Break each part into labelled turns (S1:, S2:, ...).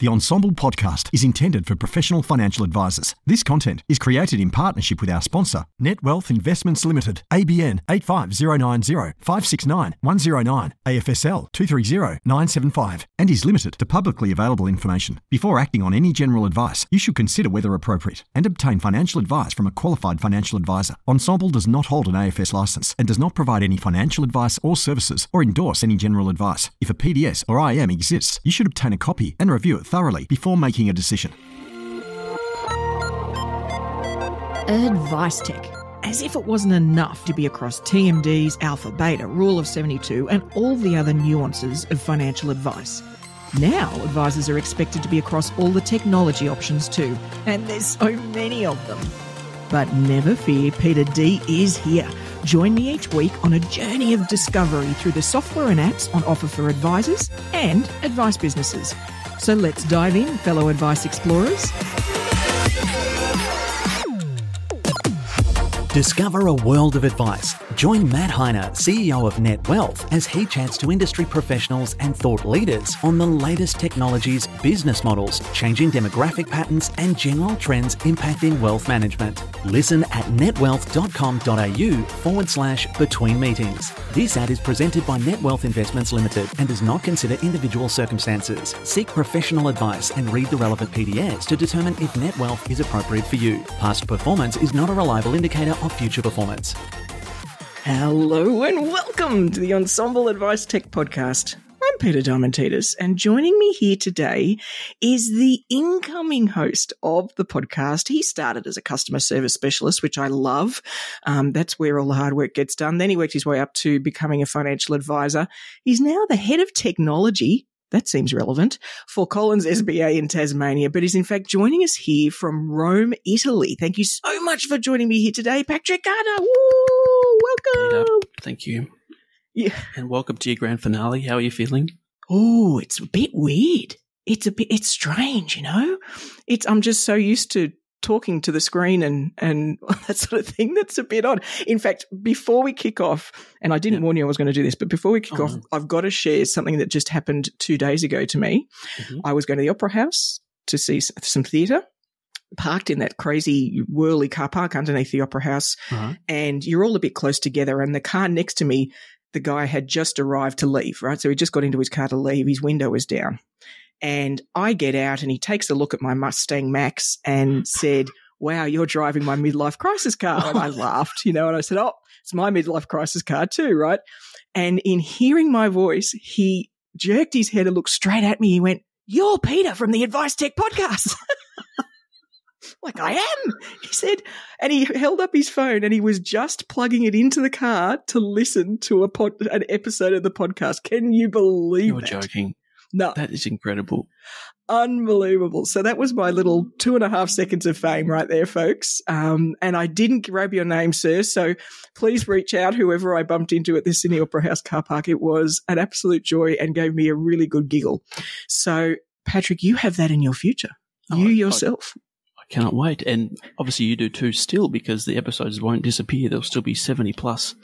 S1: The Ensombl podcast is intended for professional financial advisors. This content is created in partnership with our sponsor, Net Wealth Investments Limited, ABN 85090 569 109, AFSL 230975, and is limited to publicly available information. Before acting on any general advice, you should consider whether appropriate and obtain financial advice from a qualified financial advisor. Ensombl does not hold an AFS license and does not provide any financial advice or services or endorse any general advice. If a PDS or IM exists, you should obtain a copy and review it thoroughly before making a decision.
S2: Advice Tech. As if it wasn't enough to be across TMDs, Alpha, Beta, Rule of 72, and all the other nuances of financial advice. Now, advisors are expected to be across all the technology options too, and there's so many of them. But never fear, Peita D is here. Join me each week on a journey of discovery through the software and apps on offer for advisors and advice businesses. So let's dive in, fellow advice explorers.
S3: Discover a world of advice. Join Matt Heine, CEO of Net Wealth, as he chats to industry professionals and thought leaders on the latest technologies, business models, changing demographic patterns, and general trends impacting wealth management. Listen at netwealth.com.au forward slash between meetings. This ad is presented by Net Wealth Investments Limited and does not consider individual circumstances. Seek professional advice and read the relevant PDS to determine if Net Wealth is appropriate for you. Past performance is not a reliable indicator of future performance.
S2: Hello and welcome to the Ensombl Advice Tech Podcast. I'm Peita Diamantidis, and joining me here today is the incoming host of the podcast. He started as a customer service specialist, which I love. Um, that's where all the hard work gets done. Then he worked his way up to becoming a financial advisor. He's now the head of technology that seems relevant for Collins SBA in Tasmania, but is in fact joining us here from Rome, Italy. Thank you so much for joining me here today, Patrick Gardner. Woo! Welcome.
S4: Thank you.
S2: Yeah.
S4: And welcome to your grand finale. How are you feeling?
S2: Oh, it's a bit weird. It's a bit, it's strange, you know? It's, I'm just so used to talking to the screen and and that sort of thing that's a bit odd in fact before we kick off and i didn't
S4: Yeah.
S2: warn you i was going to do this but before we kick
S4: Oh,
S2: off
S4: no.
S2: i've got to share something that just happened two days ago to me
S4: Mhm.
S2: i was going to the opera house to see some theatre parked in that crazy whirly car park underneath the opera house
S4: Uh-huh.
S2: and you're all a bit close together. And the car next to me, the guy had just arrived to leave, right? So he just got into his car to leave. His window was down. And I get out and he takes a look at my Mustang Mach-E and said, Wow, you're driving my midlife crisis car. And I laughed, you know, and I said, Oh, it's my midlife crisis car too, right? And in hearing my voice, he jerked his head and looked straight at me. He went, You're Peita from the Advice Tech podcast. like, I am, he said. And he held up his phone and he was just plugging it into the car to listen to a pod, an episode of the podcast. Can you believe
S4: You're
S2: that?
S4: joking.
S2: No,
S4: That is incredible.
S2: unbelievable. So that was my little two and a half seconds of fame right there, folks. Um, and I didn't grab your name, sir. So please reach out, whoever I bumped into at the Sydney Opera House car park. It was an absolute joy and gave me a really good giggle. So, Patrick, you have that in your future.
S4: Oh,
S2: You
S4: I-
S2: yourself.
S4: I cannot wait. And obviously, you do too still because the episodes won't disappear. There'll still be 70 plus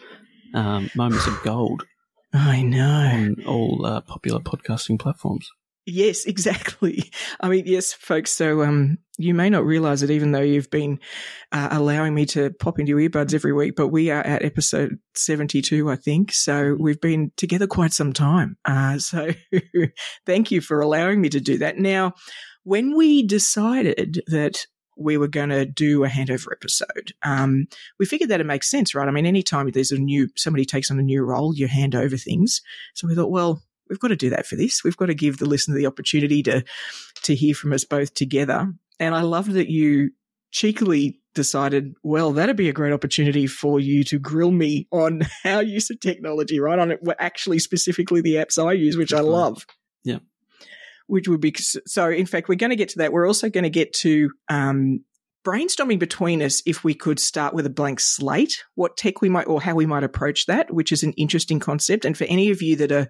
S4: um, moments of gold
S2: I know.
S4: on all uh, popular podcasting platforms.
S2: Yes, exactly. I mean, yes, folks. So, um, you may not realize it, even though you've been uh, allowing me to pop into your earbuds every week. But we are at episode seventy-two, I think. So we've been together quite some time. Uh, so thank you for allowing me to do that. Now, when we decided that we were going to do a handover episode, um, we figured that it makes sense, right? I mean, anytime there's a new somebody takes on a new role, you hand over things. So we thought, well, we've got to do that for this. We've got to give the listener the opportunity to to hear from us both together. And I love that you cheekily decided, well, that'd be a great opportunity for you to grill me on our use of technology, right? On it, actually specifically the apps I use, which I
S4: Right.
S2: love.
S4: Yeah.
S2: Which would be so. In fact, we're going to get to that. We're also going to get to um, brainstorming between us if we could start with a blank slate, what tech we might or how we might approach that, which is an interesting concept. And for any of you that are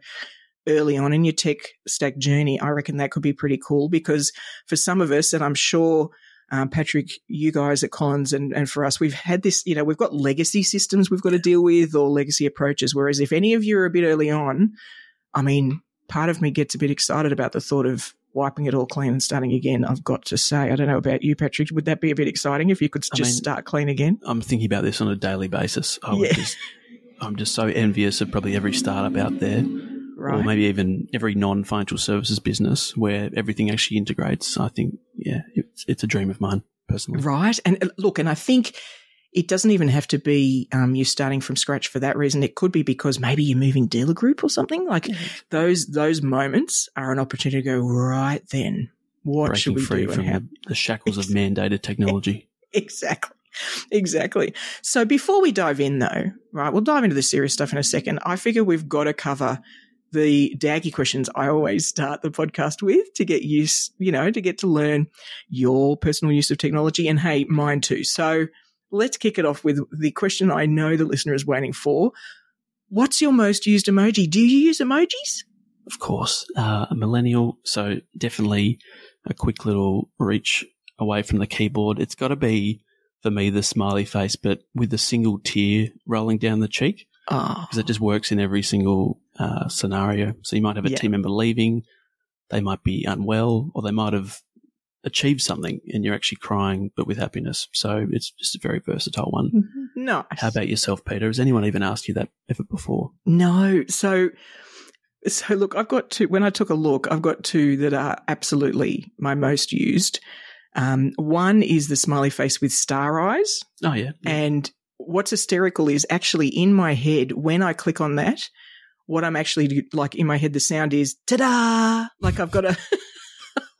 S2: early on in your tech stack journey, I reckon that could be pretty cool because for some of us, and I'm sure um, Patrick, you guys at Collins and, and for us, we've had this, you know, we've got legacy systems we've got to deal with or legacy approaches. Whereas if any of you are a bit early on, I mean, part of me gets a bit excited about the thought of wiping it all clean and starting again. I've got to say, I don't know about you, Patrick. Would that be a bit exciting if you could
S4: I
S2: just
S4: mean-
S2: start clean again?
S4: I'm thinking about this on a daily basis. I would
S2: Yeah.
S4: just, I'm just so envious of probably every startup out there, or maybe even every non-financial services business where everything actually integrates. I think, yeah, it's, it's a dream of mine personally.
S2: Right. And uh, look, and I think it doesn't even have to be um, you starting from scratch for that reason. It could be because maybe you're moving dealer group or something. Like those those moments are an opportunity to go right then. What should
S4: Breaking
S2: we
S4: free
S2: do?
S4: from
S2: how-
S4: the, the shackles of mandated technology.
S2: exactly. Exactly. So before we dive in though, right, we'll dive into the serious stuff in a second. I figure we've got to cover the daggy questions I always start the podcast with to get use, you know, to get to learn your personal use of technology and hey, mine too. So let's kick it off with the question I know the listener is waiting for. What's your most used emoji? Do you use emojis?
S4: Of course, uh, a millennial, so definitely a quick little reach away from the keyboard. It's got to be for me the smiley face, but with a single tear rolling down the cheek.
S2: Oh,
S4: because it just works in every single uh, scenario. So you might have a
S2: Yeah.
S4: team member leaving, they might be unwell, or they might have achieved something, and you're actually crying but with happiness. So it's just a very versatile one.
S2: nice.
S4: How about yourself, Peita? Has anyone even asked you that ever before?
S2: No. So, so look, I've got two. When I took a look, I've got two that are absolutely my most used. Um, one is the smiley face with star eyes,
S4: Oh yeah, yeah.
S2: and what's hysterical is actually in my head when I click on that. What I'm actually like in my head, the sound is ta-da! Like I've got a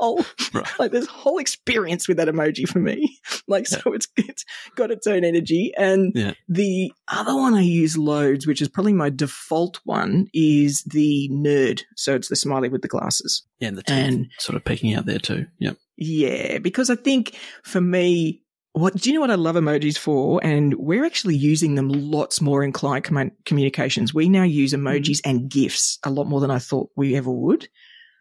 S2: whole,
S4: Right.
S2: like this whole experience with that emoji for me. Like so, it's it's got its own energy. And
S4: Yeah.
S2: the other one I use loads, which is probably my default one, is the nerd. So it's the smiley with the glasses.
S4: yeah, and the teeth
S2: and-
S4: sort of peeking out there too. Yeah,
S2: Yeah, because I think for me, what do you know what I love emojis for? And we're actually using them lots more in client commu- communications. We now use mm-hmm. emojis and GIFs a lot more than I thought we ever would.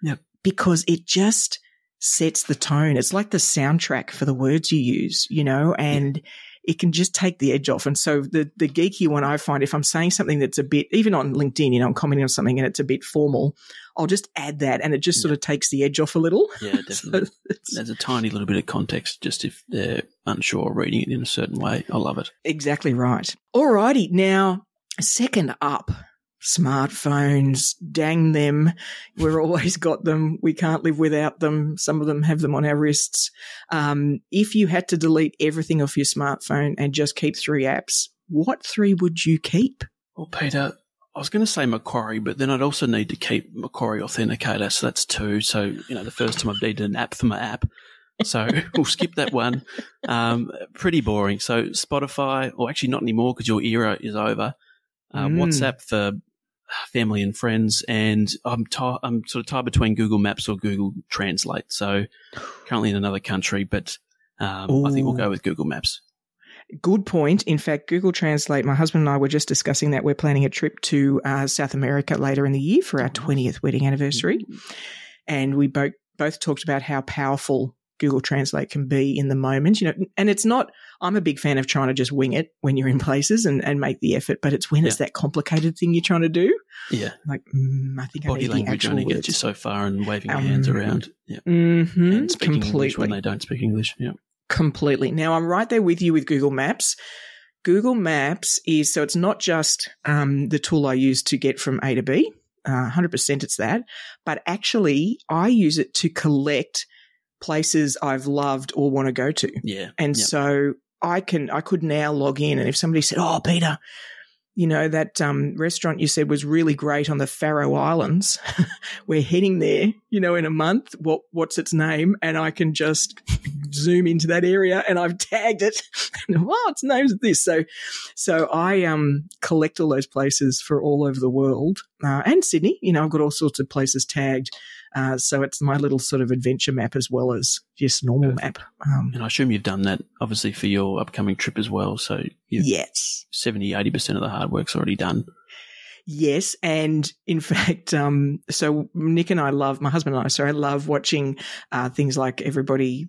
S4: Yep.
S2: Because it just sets the tone. It's like the soundtrack for the words you use, you know, and it can just take the edge off. And so the, the geeky one I find if I'm saying something that's a bit, even on LinkedIn, you know, I'm commenting on something and it's a bit formal, I'll just add that and it just sort of takes the edge off a little.
S4: yeah, definitely.
S2: it's-
S4: There's a tiny little bit of context, just if they're unsure reading it in a certain way. I love it.
S2: Exactly right. Alrighty. Now, second up, smartphones. Dang them. We've always got them. We can't live without them. Some of them have them on our wrists. Um, if you had to delete everything off your smartphone and just keep three apps, what three would you keep?
S4: Well, Peita, I was going to say Macquarie, but then I'd also need to keep Macquarie Authenticator, so that's two. So, you know, the first time I've needed an app for my app. So we'll skip that one. Um, pretty boring. So Spotify, or actually not anymore because your era is over. Uh,
S2: Mm.
S4: WhatsApp for family and friends, and I'm ti I'm sort of tied between Google Maps or Google Translate. So currently in another country, but um, I think we'll go with Google Maps.
S2: Good point. In fact, Google Translate, my husband and I were just discussing that. We're planning a trip to uh, South America later in the year for our 20th wedding anniversary. and we both both talked about how powerful Google Translate can be in the moment. You know, and it's not. I'm a big fan of trying to just wing it when you're in places and, and make the effort, but it's when it's that complicated thing you're trying to do.
S4: Yeah,
S2: Like, mm, I think I
S4: body
S2: the
S4: language only
S2: words.
S4: gets you so far, and waving your
S2: Um,
S4: hands around. Yeah.
S2: hmm
S4: and speaking English when they don't speak English. Yeah.
S2: completely. Now I'm right there with you with Google Maps. Google Maps is so it's not just um, the tool I use to get from A to B. Uh, 100% it's that. But actually, I use it to collect places I've loved or want to go to.
S4: Yeah.
S2: And
S4: Yep.
S2: so I can, I could now log in and if somebody said, Oh, Peita, you know, that um, restaurant you said was really great on the Faroe Islands. We're heading there, you know, in a month. What, what's its name? And I can just zoom into that area and I've tagged it. oh, its name's this. So, so I, um, collect all those places for all over the world, uh, and Sydney. You know, I've got all sorts of places tagged. Uh, so it's my little sort of adventure map as well as just normal map. Um,
S4: And I assume you've done that obviously for your upcoming trip as well. So
S2: yes.
S4: 70, 80% of the hard work's already done.
S2: Yes, and in fact, um, so Nick and I love my husband and I. Sorry, I love watching uh, things like everybody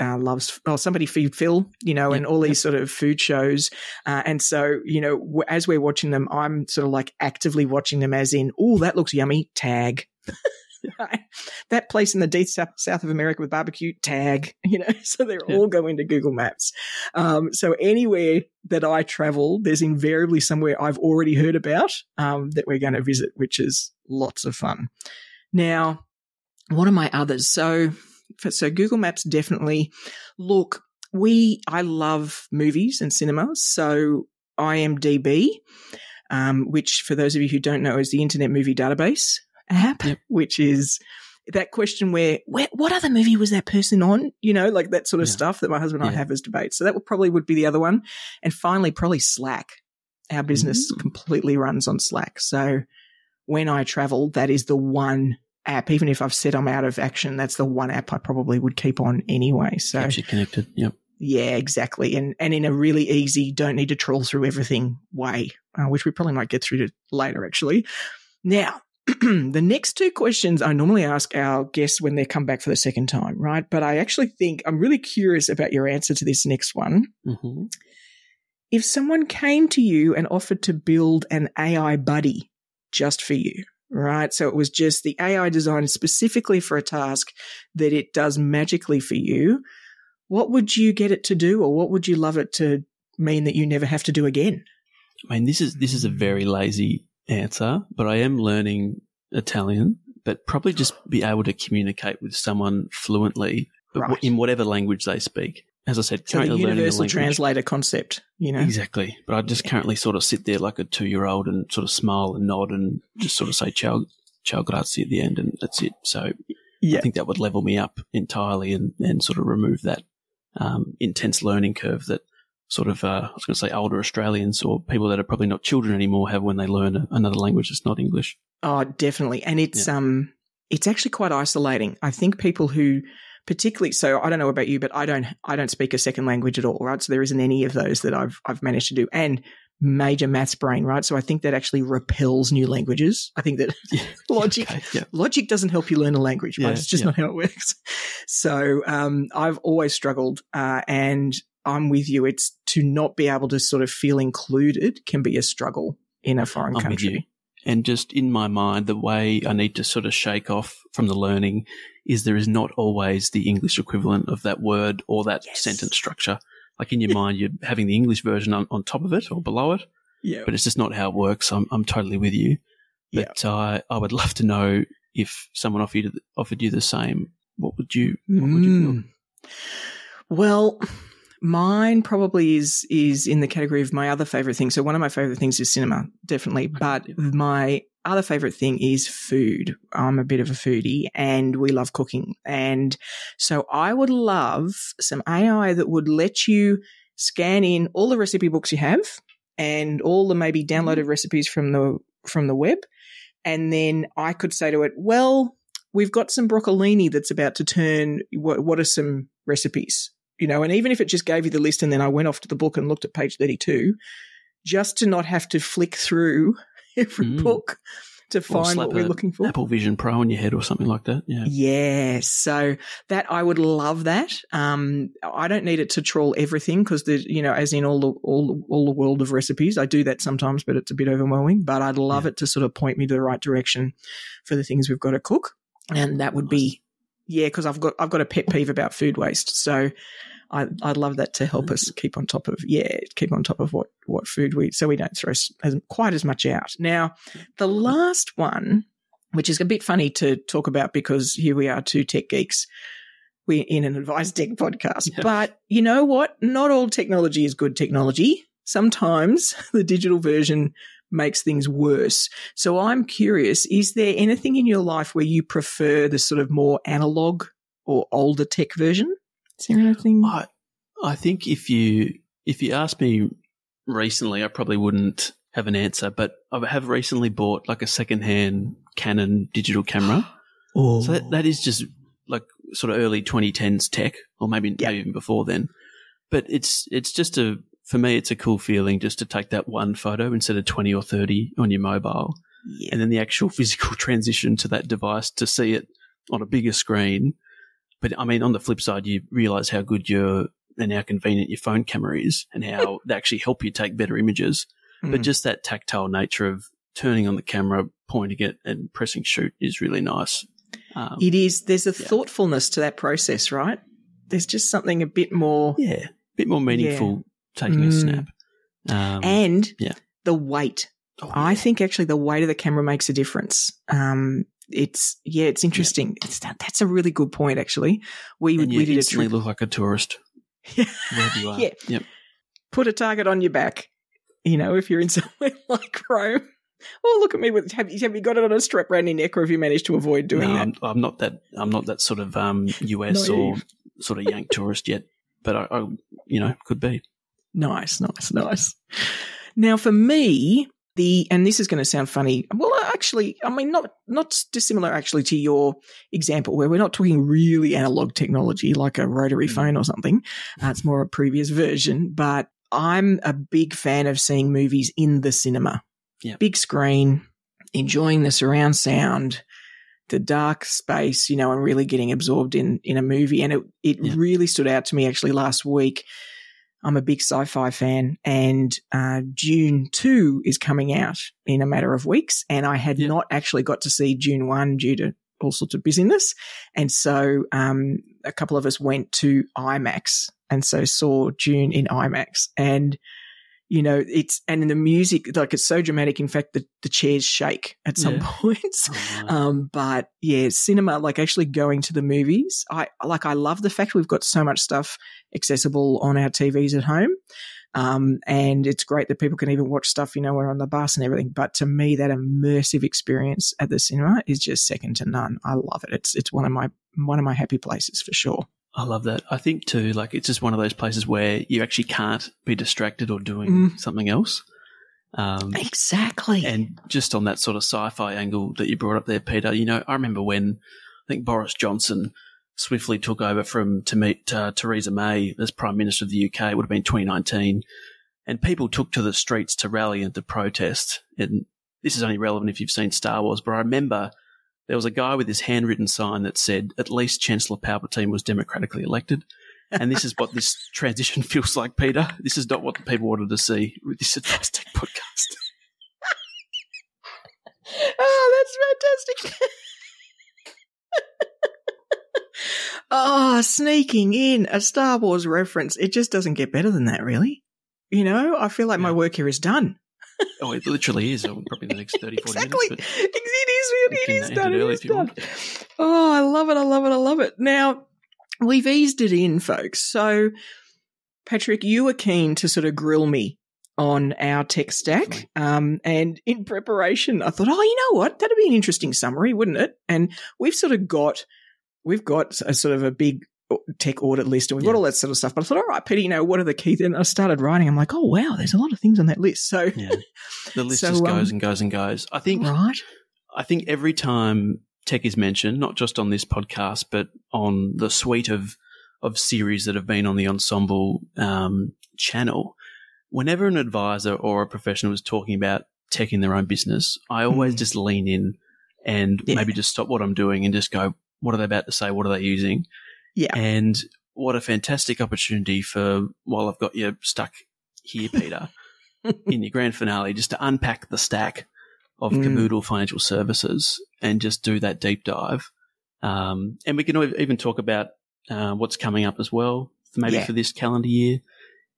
S2: uh, loves oh somebody feed Phil, you know,
S4: Yep,
S2: and all these sort of food shows. Uh, and so you know, w- as we're watching them, I'm sort of like actively watching them, as in, oh, that looks yummy. Tag. Right? That place in the deep south, south of America with barbecue, tag, you know, so they're
S4: Yeah.
S2: all going to Google Maps. Um, so anywhere that I travel, there's invariably somewhere I've already heard about um, that we're going to visit, which is lots of fun. Now, what are my others? So, so Google Maps definitely. Look, we I love movies and cinema, so IMDb, um, which for those of you who don't know is the Internet Movie Database app,
S4: Yep.
S2: which is that question where, where what other movie was that person on? You know, like that sort of
S4: Yeah.
S2: stuff that my husband and I have as debates. So that would probably would be the other one, and finally probably Slack. Our business
S4: Mm.
S2: completely runs on Slack, so when I travel, that is the one app. Even if I've said I'm out of action, that's the one app I probably would keep on anyway. So
S4: Keeps you connected. Yep.
S2: yeah, exactly. And and in a really easy, don't need to trawl through everything way, uh, which we probably might get through to later, actually. Now, the next two questions I normally ask our guests when they come back for the second time, right? But I actually think I'm really curious about your answer to this next one.
S4: hmm
S2: If someone came to you and offered to build an AI buddy just for you, right? So it was just the AI designed specifically for a task that it does magically for you. What would you get it to do, or what would you love it to mean that you never have to do again?
S4: I mean, this is this is a very lazy answer, but I am learning Italian. But probably just be able to communicate with someone fluently,
S2: Right.
S4: in whatever language they speak. As I said,
S2: So the
S4: currently the
S2: universal translator concept, you know?
S4: Exactly. But I just currently sort of sit there like a two year old and sort of smile and nod and just sort of say ciao, ciao grazie at the end and that's it. So
S2: Yeah.
S4: I think that would level me up entirely and, and sort of remove that um, intense learning curve that sort of, uh, I was going to say older Australians or people that are probably not children anymore have when they learn another language that's not English.
S2: Oh, definitely. And it's um it's actually quite isolating. I think people who particularly so I don't know about you, but I don't I don't speak a second language at all, right? So there isn't any of those that I've I've managed to do. And major maths brain, right? So I think that actually repels new languages. I think that logic
S4: Okay, yeah.
S2: logic doesn't help you learn a language, right?
S4: Yeah,
S2: It's just
S4: yeah.
S2: not how it works. So um, I've always struggled, uh, and I'm with you. It's to not be able to sort of feel included can be a struggle in a foreign
S4: I'm
S2: country.
S4: And just in my mind, the way I need to sort of shake off from the learning is there is not always the English equivalent of that word or that
S2: Yes.
S4: sentence structure. Like in your mind, you're having the English version on, on top of it or below it,
S2: Yeah,
S4: but it's just not how it works. I'm, I'm totally with you. But I I would love to know if someone offered you, offered you the same, what would you, what would you build?
S2: Mm. Well, mine probably is is in the category of my other favorite thing. So one of my favorite things is cinema, definitely. But my other favorite thing is food. I'm a bit of a foodie and we love cooking. And so I would love some AI that would let you scan in all the recipe books you have and all the maybe mm-hmm. downloaded recipes from the from the web. And then I could say to it, well, we've got some broccolini that's about to turn. What, what are some recipes? You know, and even if it just gave you the list and then I went off to the book and looked at page 32, just to not have to flick through every
S4: Mm.
S2: book to find what we're looking for.
S4: Apple Vision Pro on your head or something like that. Yeah.
S2: Yes. So that I would love that. Um, I don't need it to trawl everything because there's, you know, as in all the, all, all the world of recipes, I do that sometimes, but it's a bit overwhelming, but I'd love
S4: Yeah.
S2: it to sort of point me to the right direction for the things we've got to cook. And that would be, yeah, because I've got, I've got a pet peeve about food waste. So I, I'd love that to help us mm. keep on top of, yeah, keep on top of what, what food we, so we don't throw as, quite as much out. Now, the mm. last one, which is a bit funny to talk about because here we are, two tech geeks. We're in an advice tech podcast.
S4: Yeah.
S2: But you know what? Not all technology is good technology. Sometimes the digital version makes things worse. So I'm curious, is there anything in your life where you prefer the sort of more analog or older tech version? Is there anything?
S4: I I think if you if you asked me recently, I probably wouldn't have an answer. But I have recently bought like a secondhand Canon digital camera,
S2: Oh,
S4: so that, that is just like sort of early 2010s tech, or maybe
S2: Yeah.
S4: maybe even before then. But it's it's just a for me, it's a cool feeling just to take that one photo instead of 20 or 30 on your mobile,
S2: yeah.
S4: and then the actual physical transition to that device to see it on a bigger screen. But I mean, on the flip side, you realize how good your and how convenient your phone camera is and how they actually help you take better images. But
S2: Mm.
S4: just that tactile nature of turning on the camera, pointing it and pressing shoot is really nice. Um,
S2: It is. There's a
S4: Yeah.
S2: thoughtfulness to that process, right? There's just something a bit more,
S4: yeah, a bit more meaningful taking a
S2: Mm.
S4: snap. Um,
S2: and
S4: yeah.
S2: the weight.
S4: oh,
S2: I
S4: yeah.
S2: think actually the weight of the camera makes a difference. Um, it's yeah, it's interesting. It's that, that's a really good point. Actually, we
S4: and
S2: we did a
S4: instantly
S2: trip.
S4: look like a tourist
S2: Yeah.
S4: you are.
S2: Yeah.
S4: Yep.
S2: Put a target on your back. You know, if you're in somewhere like Rome. Oh, look at me! With have you, have you got it on a strap around your neck, or have you managed to avoid doing
S4: no,
S2: that?
S4: I'm, I'm not that. I'm not that sort of um, US or sort of yank tourist yet. But I, I, you know, could be.
S2: Nice, nice, nice. Now, for me, the and this is going to sound funny. Well, actually, I mean, not not dissimilar actually to your example, where we're not talking really analog technology like a rotary
S4: Mm.
S2: phone or something. Uh, it's more a previous version, but I'm a big fan of seeing movies in the cinema,
S4: Yeah.
S2: big screen, enjoying the surround sound. The dark space, you know, and really getting absorbed in in a movie, and it it
S4: Yeah.
S2: really stood out to me actually last week. I'm a big sci-fi fan, and uh, Dune two is coming out in a matter of weeks, and I had
S4: Yeah.
S2: not actually got to see Dune one due to all sorts of busyness, and so um, a couple of us went to IMAX, and so saw Dune in IMAX, and you know it's and in the music like it's so dramatic. In fact, the the chairs shake at some
S4: Yeah.
S2: points.
S4: Oh,
S2: Um, but yeah, cinema, like actually going to the movies, I like. I love the fact we've got so much stuff accessible on our TVs at home. Um, and it's great that people can even watch stuff, you know, when we're on the bus and everything. But to me, that immersive experience at the cinema is just second to none. I love it. It's it's one of my one of my happy places for sure.
S4: I love that. I think too, like it's just one of those places where you actually can't be distracted or doing
S2: Mm.
S4: something else. Um,
S2: Exactly.
S4: and just on that sort of sci-fi angle that you brought up there, Peita, you know, I remember when I think Boris Johnson swiftly took over from to meet uh, Theresa May as Prime Minister of the UK. It would have been 2019, and people took to the streets to rally and to protest. And this is only relevant if you've seen Star Wars, but I remember there was a guy with this handwritten sign that said, "At least Chancellor Palpatine was democratically elected." And this is what this transition feels like, Peita. This is not what the people wanted to see with this fantastic podcast.
S2: oh, that's fantastic. oh, sneaking in a Star Wars reference. It just doesn't get better than that, really. You know, I feel like my work here is done.
S4: Oh, it literally is. Oh, Probably the next 30, 40
S2: exactly.
S4: minutes.
S2: It is. It,
S4: We
S2: it
S4: can
S2: is done.
S4: it
S2: is done. Oh, I love it. I love it. I love it. Now, we've eased it in, folks. So, Patrick, you were keen to sort of grill me on our tech stack. Um, and in preparation, I thought, oh, you know what? That'd be an interesting summary, wouldn't it? And we've sort of got, we've got a sort of a big tech audit list and we've got all that sort of stuff. But I thought, all right, Peita, you know, what are the key? Then I started writing. I'm like, oh, wow, there's a lot of things on that list. So,
S4: Yeah. The list
S2: So,
S4: just goes
S2: um,
S4: and goes and goes. I think
S2: right.
S4: I think every time tech is mentioned, not just on this podcast, but on the suite of of series that have been on the Ensombl um, channel, whenever an advisor or a professional is talking about tech in their own business, I always
S2: Mm.
S4: just lean in and
S2: Yeah.
S4: maybe just stop what I'm doing and just go, what are they about to say? What are they using?
S2: Yeah.
S4: And what a fantastic opportunity for while I've got you stuck here, Peita, in your grand finale, just to unpack the stack of
S2: Mm.
S4: Caboodle Financial Services and just do that deep dive. Um, and we can even talk about uh, what's coming up as well, maybe
S2: Yeah.
S4: for this calendar year.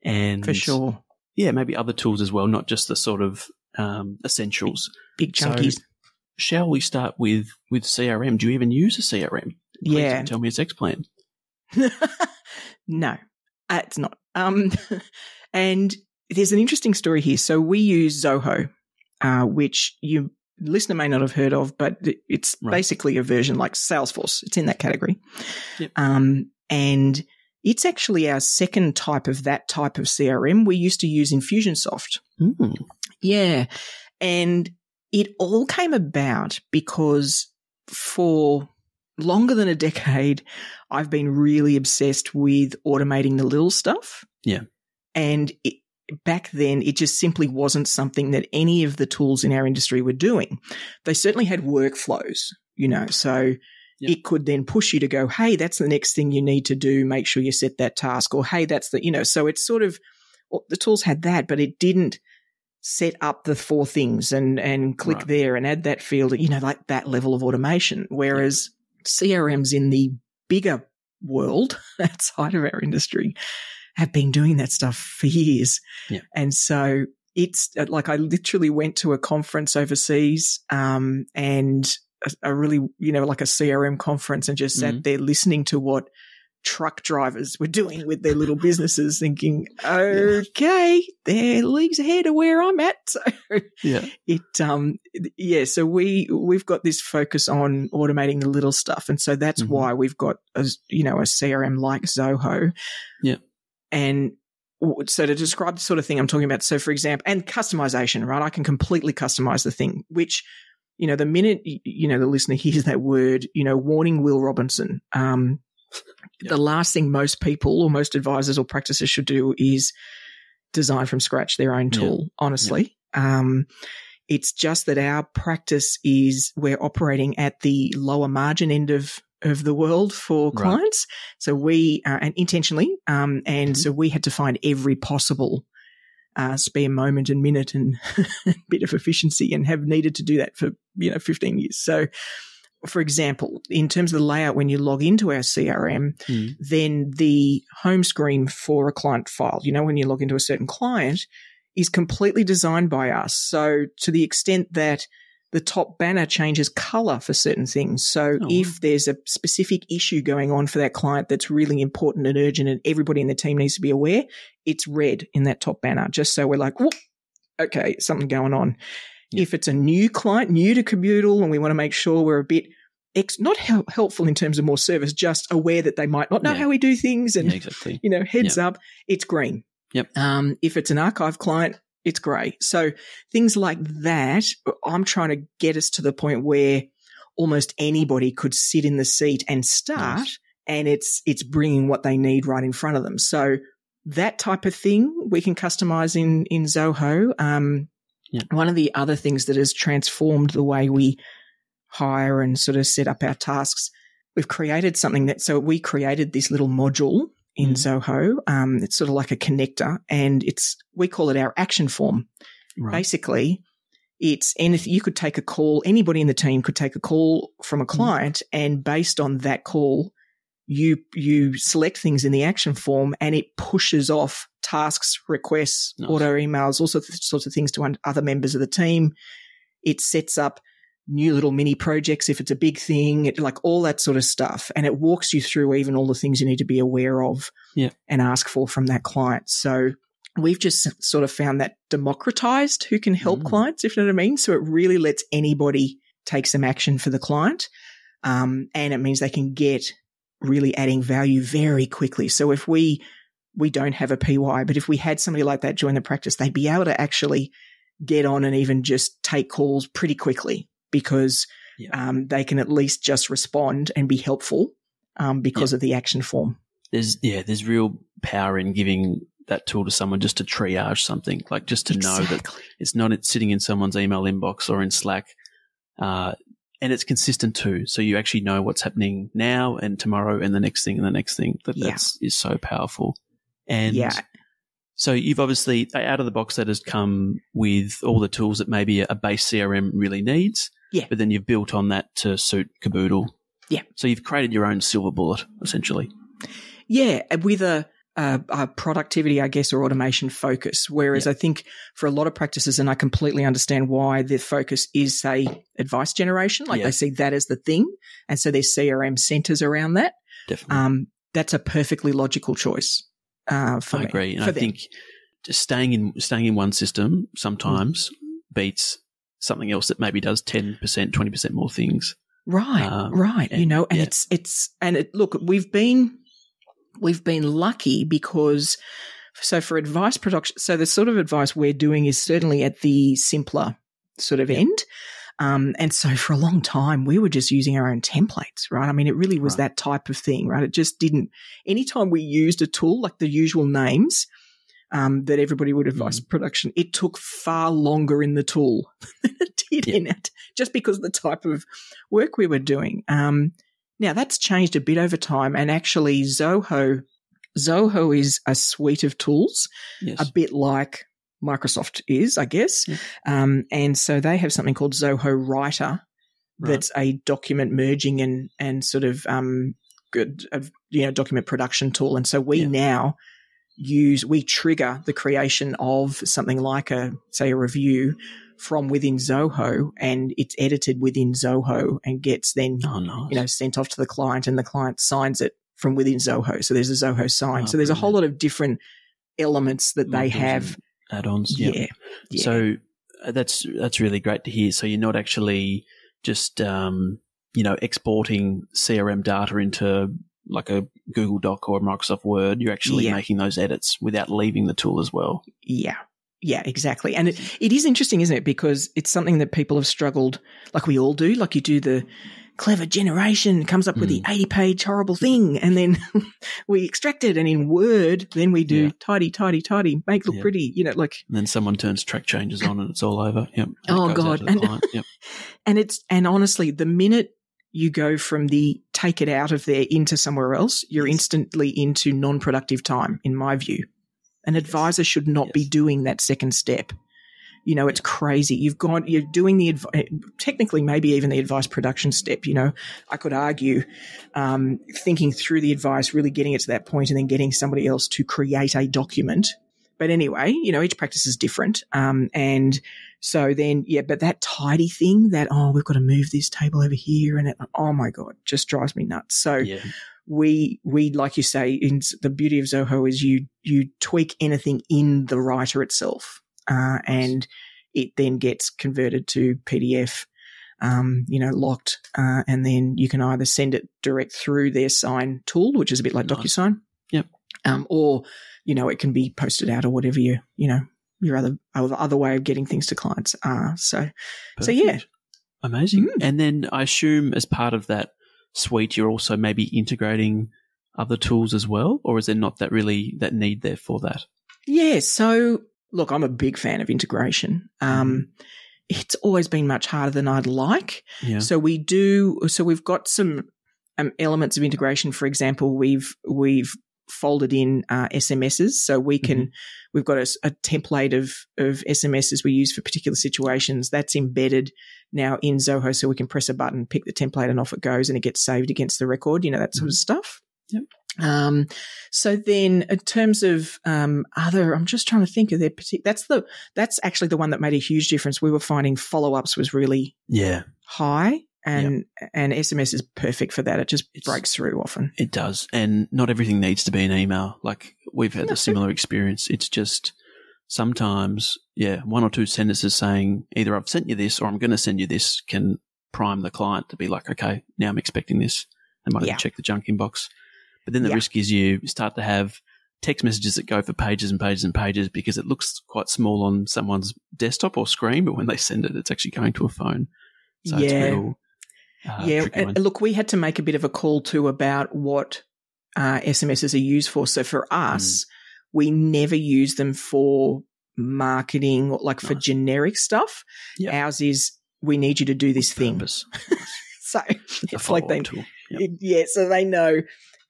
S4: And
S2: For sure.
S4: yeah, maybe other tools as well, not just the sort of um, essentials.
S2: Big
S4: So,
S2: chunkies.
S4: Shall we start with with CRM? Do you even use a CRM? Please
S2: yeah.
S4: tell me it's Xplan.
S2: no, it's not. Um, and there's an interesting story here. So we use Zoho, uh, which you listener may not have heard of, but it's
S4: Right.
S2: basically a version like Salesforce. It's in that category.
S4: Yep.
S2: Um, and it's actually our second type of that type of CRM. We used to use Infusionsoft.
S4: Hmm.
S2: Yeah. And it all came about because for longer than a decade, I've been really obsessed with automating the little stuff.
S4: Yeah.
S2: And it, back then, it just simply wasn't something that any of the tools in our industry were doing. They certainly had workflows, you know, so
S4: Yep.
S2: it could then push you to go, hey, that's the next thing you need to do. Make sure you set that task. Or, hey, that's the, you know, so it's sort of, well, the tools had that, but it didn't set up the four things and and click
S4: Right.
S2: there and add that field, you know, like that level of automation. Whereas CRMs in the bigger world outside of our industry have been doing that stuff for years.
S4: Yeah.
S2: And so it's uh, like I literally went to a conference overseas um, and a, a, really, you know, like a CRM conference and just mm-hmm. sat there listening to what truck drivers were doing with their little businesses, thinking, okay, they're leagues ahead of where I'm at. So
S4: yeah,
S2: it, um, yeah, so we, we've got this focus on automating the little stuff. And so that's mm-hmm. why we've got a, you know, a CRM like Zoho.
S4: Yeah.
S2: And so to describe the sort of thing I'm talking about, so for example, and customization, right? I can completely customize the thing, which, you know, the minute, you know, the listener hears that word, you know, warning Will Robinson, um, Yep. The last thing most people or most advisors or practices should do is design from scratch their own tool, yep. honestly. Yep. Um, it's just that our practice is we're operating at the lower margin end of of the world for right. clients. So we uh, and intentionally, um, and mm-hmm. so we had to find every possible uh, spare moment and minute and bit of efficiency, and have needed to do that for you know fifteen years. So for example, in terms of the layout, when you log into our CRM, mm. then the home screen for a client file, you know, when you log into a certain client, is completely designed by us. So to the extent that the top banner changes color for certain things. So oh. if there's a specific issue going on for that client that's really important and urgent and everybody in the team needs to be aware, it's red in that top banner, just so we're like, okay, something going on. If it's a new client, new to Caboodle, and we want to make sure we're a bit ex- not helpful in terms of more service, just aware that they might not know yeah. how we do things, and
S4: yeah, exactly.
S2: you know, heads up, it's green.
S4: Yep.
S2: Um, if it's an archive client, it's grey. So things like that, I'm trying to get us to the point where almost anybody could sit in the seat and start, nice. and it's it's bringing what they need right in front of them. So that type of thing we can customize in in Zoho. Um, yeah. One of the other things that has transformed the way we hire and sort of set up our tasks, we've created something that, so we created this little module in mm. Zoho. Um, it's sort of like a connector and it's, we call it our action form. Right. Basically, it's anything you could take a call, anybody in the team could take a call from a mm. client mm. and based on that call, you you select things in the action form and it pushes off tasks, requests, nice. auto emails, all sorts of, sorts of things to other members of the team. It sets up new little mini projects if it's a big thing, it, like all that sort of stuff. And it walks you through even all the things you need to be aware of
S4: yeah.
S2: and ask for from that client. So we've just sort of found that democratized who can help mm. clients, if you know what I mean. So it really lets anybody take some action for the client. Um, and it means they can get really adding value very quickly. So if we we don't have a PY, but if we had somebody like that join the practice, they'd be able to actually get on and even just take calls pretty quickly because yeah. um, they can at least just respond and be helpful um, because yeah. of the action form.
S4: There's yeah, there's real power in giving that tool to someone just to triage something, like just to exactly. know that it's not sitting in someone's email inbox or in Slack. Uh, and it's consistent too. So you actually know what's happening now and tomorrow and the next thing and the next thing. That yeah. that's is so powerful. And
S2: yeah.
S4: So you've obviously uh, out of the box that has come with all the tools that maybe a base CRM really needs.
S2: Yeah.
S4: But then you've built on that to suit Caboodle.
S2: Yeah.
S4: So you've created your own silver bullet essentially.
S2: Yeah, with a a, a, productivity, I guess, or automation focus. Whereas I think for a lot of practices, and I completely understand why their focus is, say, advice generation, like they see that as the thing. And so their CRM centers around that.
S4: Definitely.
S2: Um, that's a perfectly logical choice. Uh, for
S4: I
S2: me,
S4: agree. And I them. think just staying in, staying in one system sometimes mm. beats something else that maybe does 10%, 20% more things.
S2: Right. Um, right. And, you know, and yeah. it's, it's, and it, look, we've been, we've been lucky because so for advice production, so the sort of advice we're doing is certainly at the simpler sort of end. Um, and so for a long time, we were just using our own templates, right? I mean, it really was right. that type of thing, right? It just didn't, anytime we used a tool like the usual names, um, that everybody would advise mm. production, it took far longer in the tool than it did yeah. in it, just because of the type of work we were doing. Um, now that's changed a bit over time, and actually Zoho Zoho is a suite of tools, yes. a bit like Microsoft is, I guess. Yeah. Um, and so they have something called Zoho Writer,
S4: Right.
S2: that's a document merging and and sort of um good of you know document production tool. And so we
S4: Yeah.
S2: now use we trigger the creation of something like a say a review from within Zoho and it's edited within Zoho and gets then
S4: Oh, nice.
S2: you know sent off to the client and the client signs it from within Zoho. So there's a Zoho sign.
S4: Oh,
S2: so there's a whole lot of different elements that they have.
S4: add-ons.
S2: Yeah. Yeah.
S4: So uh, that's that's really great to hear. So you're not actually just um, you know exporting CRM data into like a Google Doc or Microsoft Word. You're actually
S2: Yeah.
S4: making those edits without leaving the tool as well.
S2: Yeah. Yeah, exactly. And it, it is interesting, isn't it? Because it's something that people have struggled, like we all do. Like you do the clever generation comes up with the hmm. 80 page horrible thing and then we extract it. And in Word, then we do
S4: Yeah.
S2: tidy, tidy, tidy, make look
S4: Yeah.
S2: pretty, you know, like,
S4: And then someone turns track changes on and it's all over. Yep.
S2: Oh,
S4: and Oh,
S2: God. And-
S4: Yep.
S2: and it's, and honestly, the minute you go from the take it out of there into somewhere else, you're instantly into non productive time, in my view. An advisor should not be doing that second step. You know, it's crazy. You've gone, you're doing the, technically, maybe even the advice production step. You know, I could argue, um, thinking through the advice, really getting it to that point and then getting somebody else to create a document. But anyway, you know, each practice is different. Um, and so then, yeah, but that tidy thing that, oh, we've got to move this table over here and it, oh my God, just drives me nuts. So,
S4: Yeah.
S2: We we like you say in the beauty of zoho is you you tweak anything in the writer itself uh, and it then gets converted to pdf um, you know locked uh, and then you can either send it direct through their sign tool which is a bit like
S4: Nice.
S2: docusign
S4: Yep.
S2: um, or you know it can be posted out or whatever you you know your other other way of getting things to clients are so So, yeah.
S4: Amazing.
S2: Mm.
S4: And then I assume as part of that suite, you're also maybe integrating other tools as well, or is there not that really that need there for that?
S2: Yeah. So, look, I'm a big fan of integration. Um, it's always been much harder than I'd like.
S4: Yeah.
S2: So we do. So we've got some um, elements of integration. For example, we've we've folded in uh, SMSs, so we can. We've got a template of of SMSs we use for particular situations. That's embedded now in Zoho, so we can press a button, pick the template, and off it goes, and it gets saved against the record. You know that sort of stuff.
S4: Yep.
S2: Um, so then, in terms of um, other, I'm just trying to think of their particular. That's the that's actually the one that made a huge difference. We were finding follow ups was really
S4: yeah,
S2: high, and and SMS is perfect for that. It just
S4: It's-
S2: breaks through often.
S4: it does. And not everything needs to be an email. Like we've had a similar experience. It's just sometimes, yeah, one or two sentences saying either I've sent you this or I'm going to send you this can prime the client to be like, okay, now I'm expecting this. They might
S2: Yeah.
S4: even check the junk inbox. But then the
S2: Yeah.
S4: risk is you start to have text messages that go for pages and pages and pages because it looks quite small on someone's desktop or screen, but when they send it, it's actually going to a phone. So it's
S2: Yeah.
S4: real, uh,
S2: yeah, and look, we had to make a bit of a call too about what uh, SMSs are used for. So for us,
S4: Mm.
S2: we never use them for marketing or like for
S4: Nice.
S2: generic stuff.
S4: Yeah.
S2: Ours is we need you to do this thing. So
S4: It's
S2: it's like they.
S4: Yep.
S2: yeah, so they know,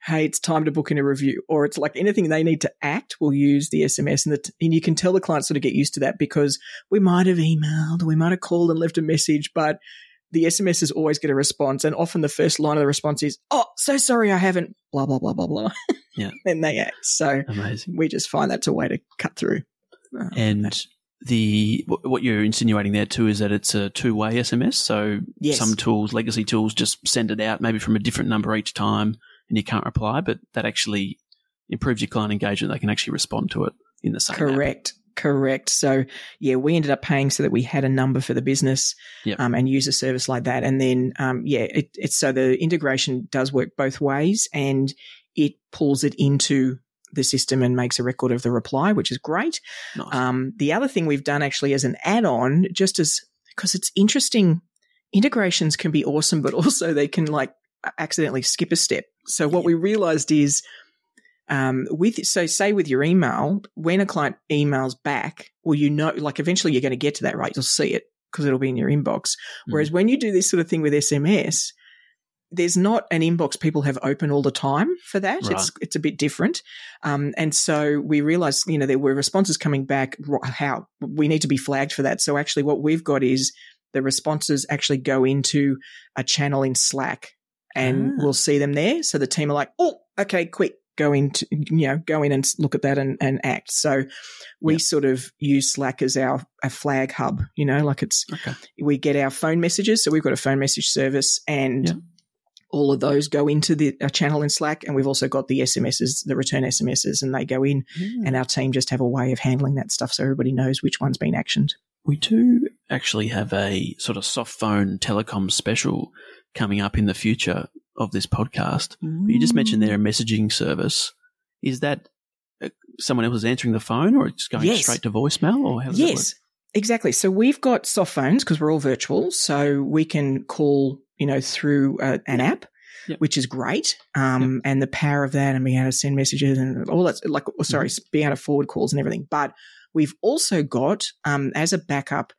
S2: hey, it's time to book in a review, or it's like anything they need to act, we'll use the SMS, and, the, and you can tell the clients sort of get used to that because we might have emailed, we might have called and left a message, but the SMSs always get a response, and often the first line of the response is, "Oh, so sorry, I haven't." Blah blah blah blah blah.
S4: Yeah.
S2: then they act. So
S4: Amazing.
S2: we just find that's a way to cut through. Uh,
S4: And the what you're insinuating there too is that it's a two way SMS. So
S2: Yes.
S4: some tools, legacy tools, just send it out maybe from a different number each time, and you can't reply. But that actually improves your client engagement. They can actually respond to it in the same. app.
S2: Correct. So yeah, we ended up paying so that we had a number for the business
S4: Yep.
S2: um, and use a service like that. And then um, yeah, it, it's so the integration does work both ways, and it pulls it into the system and makes a record of the reply, which is great.
S4: Nice.
S2: Um, the other thing we've done actually as an add-on, just as because it's interesting, integrations can be awesome, but also they can like accidentally skip a step. So what we realized is, um, with so say with your email, when a client emails back, well, you know, like eventually you're going to get to that, right? You'll see it because it'll be in your inbox. Whereas when you do this sort of thing with SMS, there's not an inbox people have open all the time for that. It's
S4: Right.
S2: it's a bit different. Um, and so we realized, you know, there were responses coming back. How we need to be flagged for that. So actually, what we've got is the responses actually go into a channel in Slack and
S4: Ah.
S2: we'll see them there. So the team are like, oh, okay, quick, go into, you know, go in and look at that and, and act. So we
S4: Yep.
S2: sort of use Slack as our a flag hub, you know, like it's,
S4: Okay.
S2: we get our phone messages. So we've got a phone message service and
S4: Yep.
S2: all of those go into the a channel in Slack. And we've also got the SMSs, the return SMSs, and they go in
S4: Yeah.
S2: and our team just have a way of handling that stuff so everybody knows which one's been actioned.
S4: We do actually have a sort of soft phone telecom special coming up in the future of this podcast. But you just mentioned there a messaging service. Is that uh, someone else is answering the phone or it's going
S2: Yes.
S4: straight to voicemail or how does?
S2: Yes, exactly. So we've got soft phones because we're all virtual, so we can call you know through uh, an app,
S4: Yep.
S2: which is great. Um, and the power of that and being able to send messages and all that, like oh, sorry,
S4: Mm-hmm.
S2: being able to forward calls and everything. But we've also got um, as a backup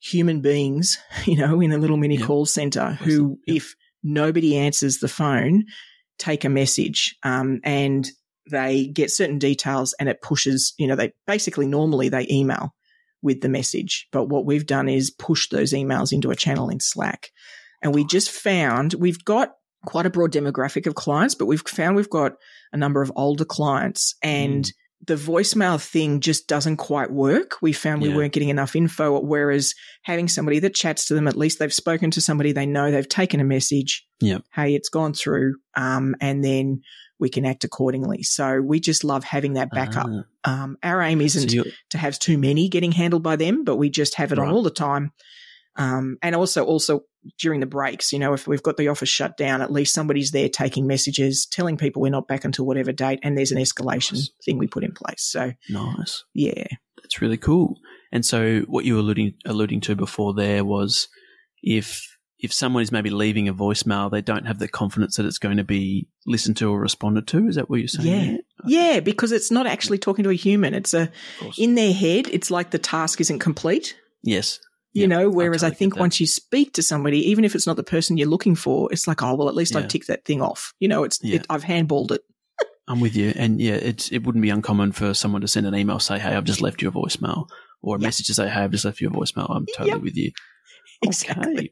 S2: human beings, you know, in a little mini
S4: Yep.
S2: call center who,
S4: Yep.
S2: if nobody answers the phone, take a message um, and they get certain details and it pushes, you know, they basically normally they email with the message. But what we've done is push those emails into a channel in Slack. And we just found we've got quite a broad demographic of clients, but we've found we've got a number of older clients and the voicemail thing just doesn't quite work. We found we
S4: Yeah.
S2: weren't getting enough info, whereas having somebody that chats to them, at least they've spoken to somebody they know, they've taken a message.
S4: Yep.
S2: Hey, it's gone through. Um, and then we can act accordingly. So we just love having that backup.
S4: Ah,
S2: Um, our aim isn't
S4: you're-
S2: to have too many getting handled by them, but we just have it on all the time. Um, and also, also during the breaks, you know, if we've got the office shut down, at least somebody's there taking messages, telling people we're not back until whatever date, and there's an escalation
S4: Nice.
S2: thing we put in place. So,
S4: nice.
S2: yeah,
S4: That's really cool. And so what you were alluding alluding to before there was if if someone is maybe leaving a voicemail, they don't have the confidence that it's going to be listened to or responded to. Is that what you're saying?
S2: Yeah. yeah, because it's not actually talking to a human. It's a in their head. It's like the task isn't complete.
S4: yes.
S2: You
S4: Yep,
S2: know, whereas I,
S4: totally get
S2: think once you speak to somebody, even if it's not the person you're looking for, it's like, oh well, at least
S4: Yeah.
S2: I've ticked that thing off. You know, it's
S4: Yeah.
S2: it, I've handballed it.
S4: I'm with you. And yeah, it's it wouldn't be uncommon for someone to send an email say, "Hey, I've just left you a voicemail," or a message to say, "Hey, I've just left you a voicemail." I'm totally
S2: Yep.
S4: with you.
S2: Exactly.
S4: Okay.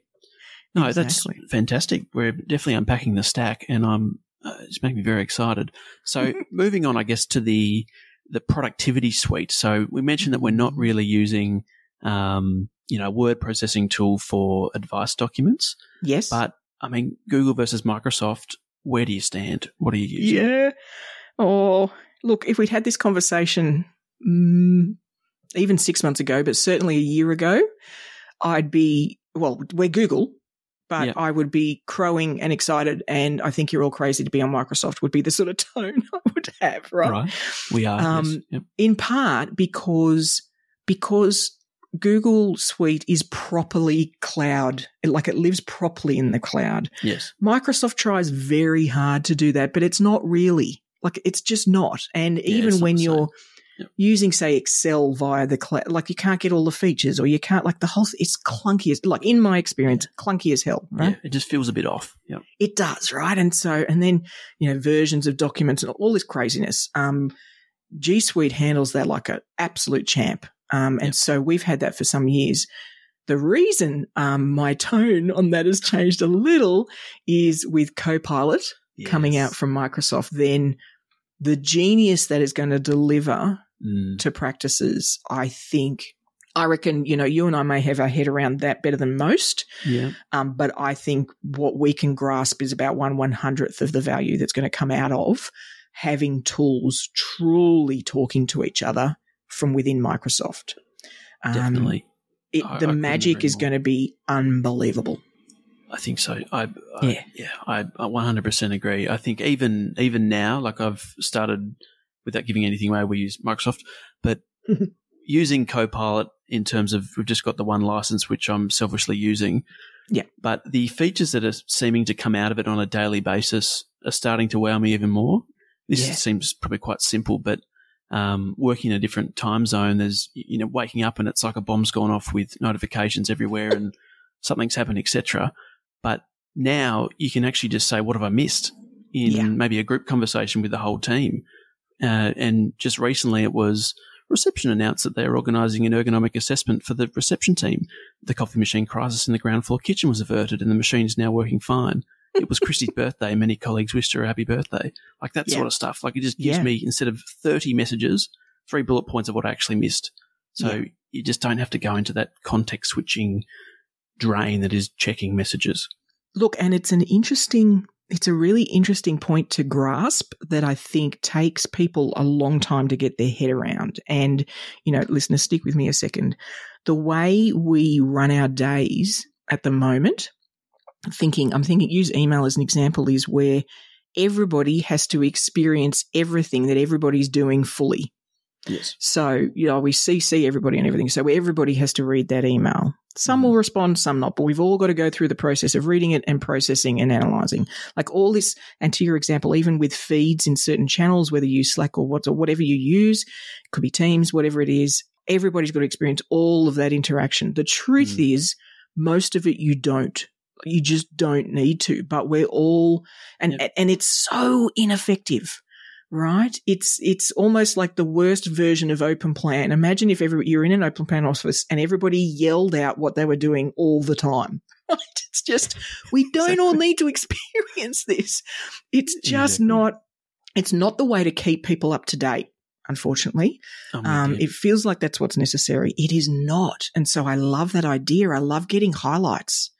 S4: No,
S2: Exactly.
S4: that's fantastic. We're definitely unpacking the stack, and I'm uh, it's making me very excited. So, moving on, I guess to the the productivity suite. So, we mentioned that we're not really using, um, you know, word processing tool for advice documents,
S2: Yes.
S4: but I mean, Google versus Microsoft. Where do you stand? What are you using?
S2: Yeah. Oh, look, if we'd had this conversation mm, even six months ago, but certainly a year ago, I'd be, well, we're Google, but
S4: Yeah.
S2: I would be crowing and excited. And I think you're all crazy to be on Microsoft, would be the sort of tone I would have, right?
S4: Right. We are.
S2: Um,
S4: yes. Yep.
S2: In part because, because Google Suite is properly cloud, like it lives properly in the cloud.
S4: Yes.
S2: Microsoft tries very hard to do that, but it's not really. Like it's just not. And
S4: it's
S2: even when you're
S4: Yep.
S2: using, say, Excel via the cloud, like you can't get all the features, or you can't like the whole. It's clunky as like in my experience, clunky as hell. Right?
S4: Yeah. It just feels a bit off. Yep.
S2: It does, right? And so, and then you know, versions of documents and all this craziness. Um, G Suite handles that like an absolute champ. Um, and
S4: Yep.
S2: so we've had that for some years. The reason um, my tone on that has changed a little is with Copilot coming out from Microsoft, then the genius that is going to deliver
S4: Mm.
S2: to practices, I think, I reckon, you know, you and I may have our head around that better than most.
S4: Yeah.
S2: Um, but I think what we can grasp is about one one hundredth of the value that's going to come out of having tools truly talking to each other from within Microsoft. Um,
S4: Definitely.
S2: it,
S4: I- I
S2: the
S4: couldn't
S2: magic is going to be unbelievable.
S4: I think so. I, I
S2: Yeah.
S4: yeah, I, I 100% agree. I think even even now, like I've started without giving anything away, we use Microsoft, but using Copilot in terms of we've just got the one license which I'm selfishly using.
S2: Yeah.
S4: But the features that are seeming to come out of it on a daily basis are starting to wow me even more. This
S2: Yeah.
S4: seems probably quite simple, but um, working in a different time zone, there's you know waking up and it's like a bomb's gone off with notifications everywhere and something's happened, etc. But now you can actually just say, "What have I missed?" in
S2: Yeah.
S4: maybe a group conversation with the whole team. Uh, and just recently, it was reception announced that they are organising an ergonomic assessment for the reception team. The coffee machine crisis in the ground floor kitchen was averted and the machine is now working fine. It was Christy's birthday many colleagues wished her a happy birthday. Like that
S2: Yeah.
S4: sort of stuff. Like it just gives
S2: Yeah.
S4: me, instead of 30 messages, three bullet points of what I actually missed. So
S2: Yeah.
S4: you just don't have to go into that context switching drain that is checking messages.
S2: Look, and it's an interesting, it's a really interesting point to grasp that I think takes people a long time to get their head around. And, you know, listeners, stick with me a second. The way we run our days at the moment, thinking, I'm thinking, use email as an example, is where everybody has to experience everything that everybody's doing fully.
S4: Yes.
S2: So, you know, we CC everybody and everything. So everybody has to read that email. Some will mm. respond, some not, but we've all got to go through the process of reading it and processing and analyzing. Like all this, and to your example, even with feeds in certain channels, whether you Slack or what, or whatever you use, could be Teams, whatever it is, everybody's got to experience all of that interaction. The truth mm. is, most of it you don't. You just don't need to, but we're all, and,
S4: Yep.
S2: and it's so ineffective right? It's it's almost like the worst version of open plan. Imagine if every, you're in an open plan office and everybody yelled out what they were doing all the time. Right? It's just we don't all need to experience this. It's just
S4: Exactly.
S2: not. It's not the way to keep people up to date. Unfortunately,
S4: I'm
S2: um, it feels like that's what's necessary. It is not, and so I love that idea. I love getting highlights.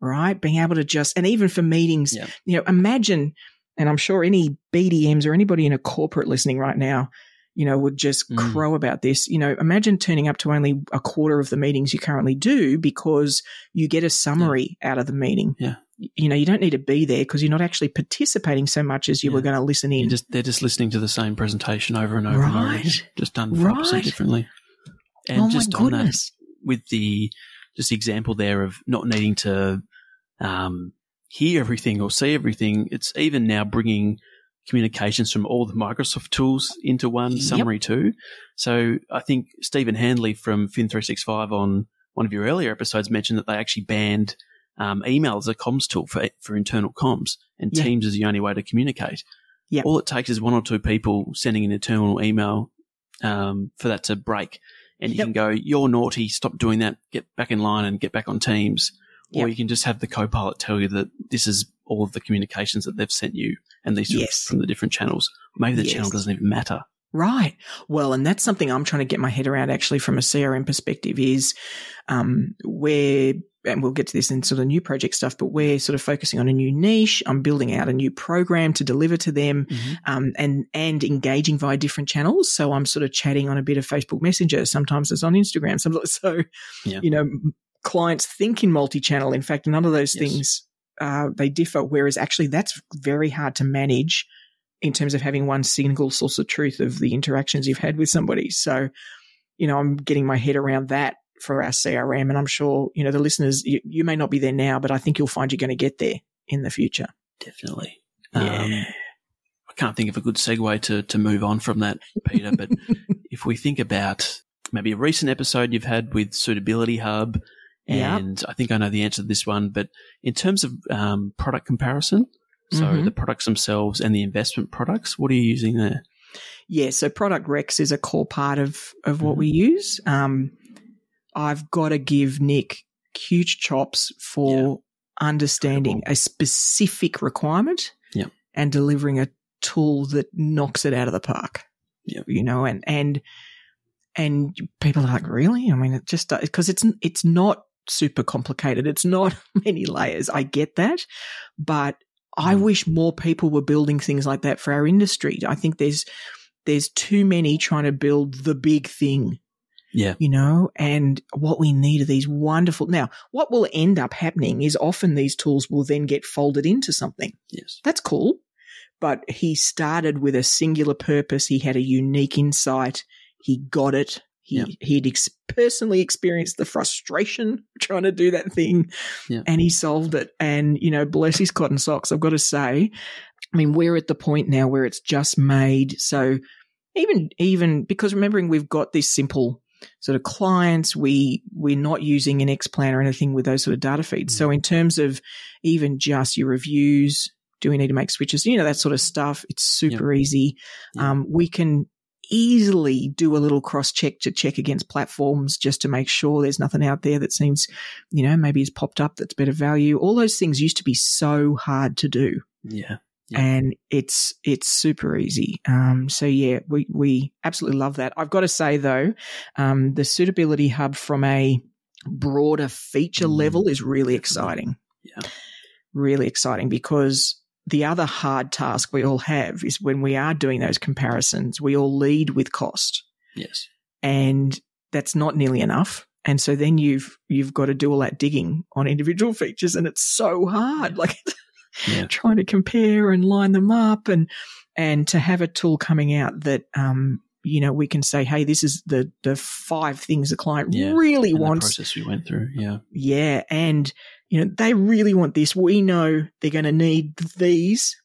S2: Right, being able to just and even for meetings,
S4: Yeah.
S2: you know, imagine and I'm sure any BDMs or anybody in a corporate listening right now, you know, would just
S4: Mm.
S2: crow about this. You know, imagine turning up to only a quarter of the meetings you currently do because you get a summary out of the meeting.
S4: Yeah.
S2: You know, you don't need to be there because you're not actually participating so much as you were going to listen in.
S4: Just they're just listening to the same presentation over and over and over,
S2: Right.
S4: just done
S2: Right.
S4: differently. And
S2: oh
S4: just
S2: my
S4: on that, with the just the example there of not needing to um, hear everything or see everything, it's even now bringing communications from all the Microsoft tools into one
S2: Yep.
S4: summary too. So I think Stephen Handley from Fin365 on one of your earlier episodes mentioned that they actually banned um, email as a comms tool for for internal comms, and
S2: Yeah.
S4: Teams is the only way to communicate.
S2: Yep.
S4: All it takes is one or two people sending an internal email um, for that to break, and you
S2: Yep.
S4: can go, "You're naughty. Stop doing that. Get back in line and get back on Teams." Or
S2: Yep.
S4: you can just have the co-pilot tell you that this is all of the communications that they've sent you, and these are
S2: Yes.
S4: from the different channels. Maybe the
S2: Yes.
S4: channel doesn't even matter.
S2: Right. Well, and that's something I'm trying to get my head around actually from a CRM perspective is um, where, and we'll get to this in sort of new project stuff, but we're sort of focusing on a new niche. I'm building out a new program to deliver to them um, and, and engaging via different channels. So I'm sort of chatting on a bit of Facebook Messenger. Sometimes it's on Instagram. Sometimes, so,
S4: Yeah.
S2: you know, clients think in multi-channel. In fact, none of those
S4: Yes.
S2: things, uh, they differ. Whereas actually that's very hard to manage in terms of having one single source of truth of the interactions you've had with somebody. So, you know, I'm getting my head around that for our CRM. And I'm sure, you know, the listeners, you, you may not be there now, but I think you'll find you're going to get there in the future.
S4: Definitely.
S2: Yeah.
S4: Um, I can't think of a good segue to, to move on from that, Peita. But if we think about maybe a recent episode you've had with Suitability Hub, and I think I know the answer to this one, but in terms of um, product comparison, so
S2: Mhm.
S4: the products themselves and the investment products, what are you using there?
S2: Yeah, so ProductRex is a core part of of what
S4: Mhm.
S2: we use. Um, I've got to give Nick huge chops for understanding a specific requirement
S4: Yeah.
S2: and delivering a tool that knocks it out of the park.
S4: Yeah.
S2: You know, and and and people are like, really? I mean, it just because it's it's not super complicated. It's not many layers. I get that, but I
S4: Mm.
S2: wish more people were building things like that for our industry. I think there's there's too many trying to build the big thing,
S4: Yeah.
S2: you know, and what we need are these wonderful. Now, what will end up happening is often these tools will then get folded into something.
S4: Yes.
S2: That's cool. But he started with a singular purpose. He had a unique insight. He got it. He,
S4: Yeah.
S2: He'd ex- personally experienced the frustration trying to do that thing
S4: Yeah.
S2: and he solved it. And, you know, bless his cotton socks, I've got to say. I mean, we're at the point now where it's just made. So even, even because remembering we've got this simple sort of clients, we, we're not using an Xplan or anything with those sort of data feeds. So in terms of even just your reviews, do we need to make switches? You know, that sort of stuff. It's super easy.
S4: Yeah.
S2: Um, we can easily do a little cross check to check against platforms just to make sure there's nothing out there that seems, you know, maybe has popped up that's better value. All those things used to be so hard to do.
S4: Yeah. Yeah.
S2: And it's it's super easy. Um, so yeah, we we absolutely love that. I've got to say though, um, the suitability hub from a broader feature
S4: Mm,
S2: level is really exciting.
S4: Yeah.
S2: Really exciting because the other hard task we all have is when we are doing those comparisons, we all lead with cost
S4: Yes.
S2: and that's not nearly enough. And so then you've you've got to do all that digging on individual features and it's so hard. Like
S4: Yeah.
S2: trying to compare and line them up and and to have a tool coming out that um you know we can say hey this is the the five things the client
S4: Yeah.
S2: really
S4: And the
S2: wants
S4: process we went through. Yeah.
S2: yeah and you know they really want this we know they're going to need these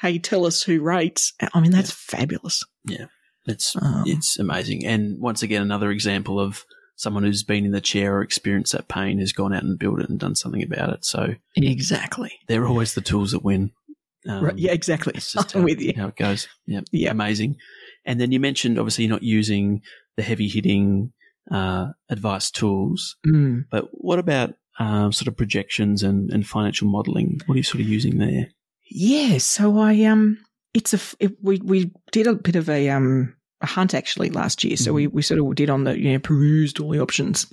S2: hey tell us who rates i mean that's fabulous Yeah.
S4: It's
S2: Um,
S4: it's amazing. And once again, another example of someone who's been in the chair or experienced that pain has gone out and built it and done something about it. So
S2: exactly
S4: they're always the tools that win. Um,
S2: right, yeah exactly
S4: It's just
S2: i'm
S4: how,
S2: with you
S4: how it goes. Yeah.
S2: Yeah.
S4: Amazing. And then you mentioned obviously you're not using the heavy hitting uh, advice tools,
S2: Mm.
S4: but what about um, sort of projections and, and financial modeling? What are you sort of using there?
S2: Yeah, so I um, it's a it, we we did a bit of a um a hunt actually last year. So we we sort of did on the you know perused all the options,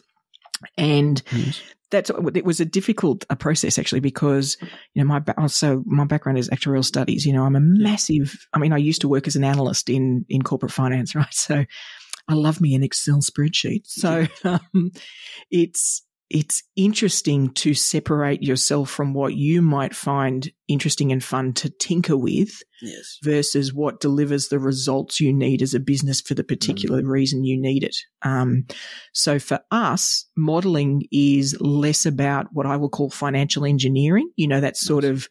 S2: and
S4: Yes.
S2: that's it was a difficult uh, process actually because you know my so my background is actuarial studies. You know, I'm a massive. I mean, I used to work as an analyst in in corporate finance, right? So I love me an Excel spreadsheet. So um, it's it's interesting to separate yourself from what you might find interesting and fun to tinker with
S4: Yes.
S2: versus what delivers the results you need as a business for the particular reason you need it. Um, so for us, modeling is less about what I will call financial engineering. You know, that sort of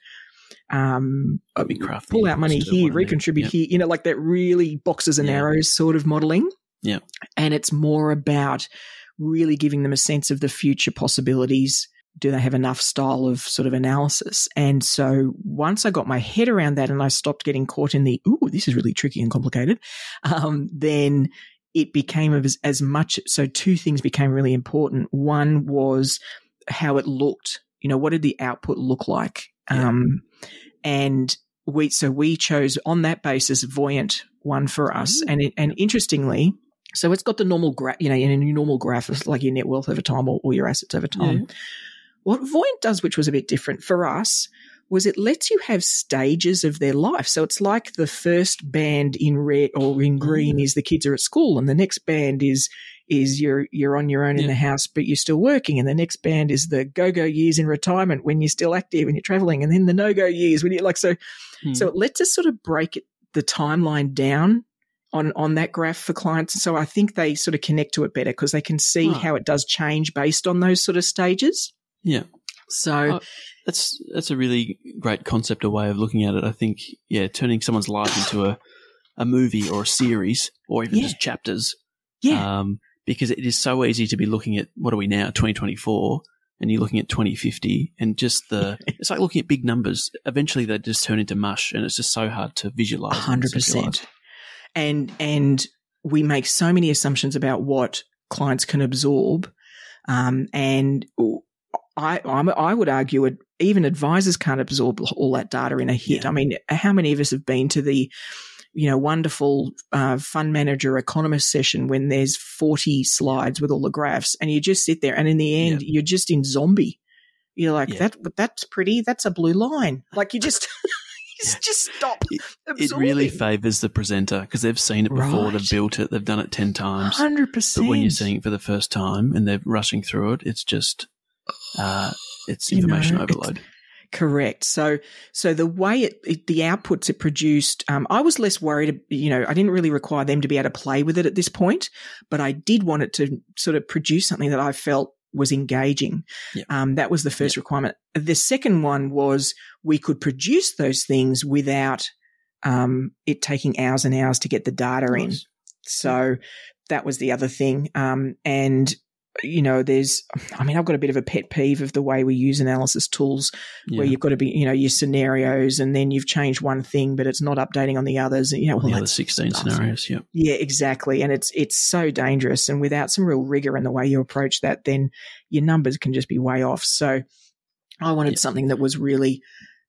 S2: um,
S4: Maybe craft the
S2: pull out money here,
S4: what I need.
S2: recontribute
S4: Yep.
S2: here. You know, like that really boxes and arrows sort of modeling.
S4: Yeah.
S2: And it's more about really giving them a sense of the future possibilities. Do they have enough style of sort of analysis? And so once I got my head around that and I stopped getting caught in the, ooh, this is really tricky and complicated, um, then it became as, as much. So two things became really important. One was how it looked. You know, what did the output look like?
S4: Yeah.
S2: Um, and we, so we chose on that basis Voyant one for us.
S4: Ooh.
S2: And it, and interestingly, so it's got the normal graph, you know, in a normal graph, it's like your net wealth over time or, or your assets over time. What Voyant does, which was a bit different for us, was it lets you have stages of their life. So it's like the first band in red or in green
S4: Oh.
S2: is the kids are at school, and the next band is is you're you're on your own in the house, but you're still working, and the next band is the go go years in retirement when you're still active and you're traveling, and then the no go years when you're like so.
S4: Hmm.
S2: So it lets us sort of break it, the timeline down on on that graph for clients. So I think they sort of connect to it better because they can see
S4: Oh.
S2: how it does change based on those sort of stages.
S4: Yeah.
S2: So
S4: Oh, That's that's a really great concept, a way of looking at it. I think, yeah, turning someone's life into a, a movie or a series or even
S2: Yeah.
S4: just chapters.
S2: yeah,
S4: Um, because it is so easy to be looking at what are we now, 2024, and you're looking at 2050, and just the it's like looking at big numbers. Eventually, they just turn into mush, and it's just so hard to visualize. and
S2: hundred
S4: conceptualize.
S2: percent. And and we make so many assumptions about what clients can absorb, um, and I I'm, I would argue it, even advisors can't absorb all that data in a hit.
S4: Yeah.
S2: I mean, how many of us have been to the you know, wonderful uh, fund manager economist session when there's 40 slides with all the graphs and you just sit there and in the end, you're just in zombie. You're like,
S4: Yeah.
S2: that, that's pretty. That's a blue line. Like you just,
S4: Yeah.
S2: just stop.
S4: It really favors the presenter because they've seen it before,
S2: Right.
S4: they've built it, they've done it 10 times.
S2: 100%.
S4: But when you're seeing it for the first time and they're rushing through it, it's just, uh, it's
S2: You know,
S4: information
S2: it's-
S4: overload.
S2: Correct. So, so the way it, it the outputs it produced, um, I was less worried. You know, I didn't really require them to be able to play with it at this point, but I did want it to sort of produce something that I felt was engaging.
S4: Yep.
S2: Um, that was the first requirement. The second one was we could produce those things without um, it taking hours and hours to get the data in. So that was the other thing. Um, and you know, there's, I mean, I've got a bit of a pet peeve of the way we use analysis tools
S4: Yeah.
S2: where you've got to be, you know, your scenarios and then you've changed one thing, but it's not updating on the others. You know, well,
S4: the other 16
S2: that's-
S4: scenarios. Yeah.
S2: Yeah, exactly. And it's, it's so dangerous. And without some real rigor in the way you approach that, then your numbers can just be way off. So I wanted
S4: Yeah.
S2: something that was really,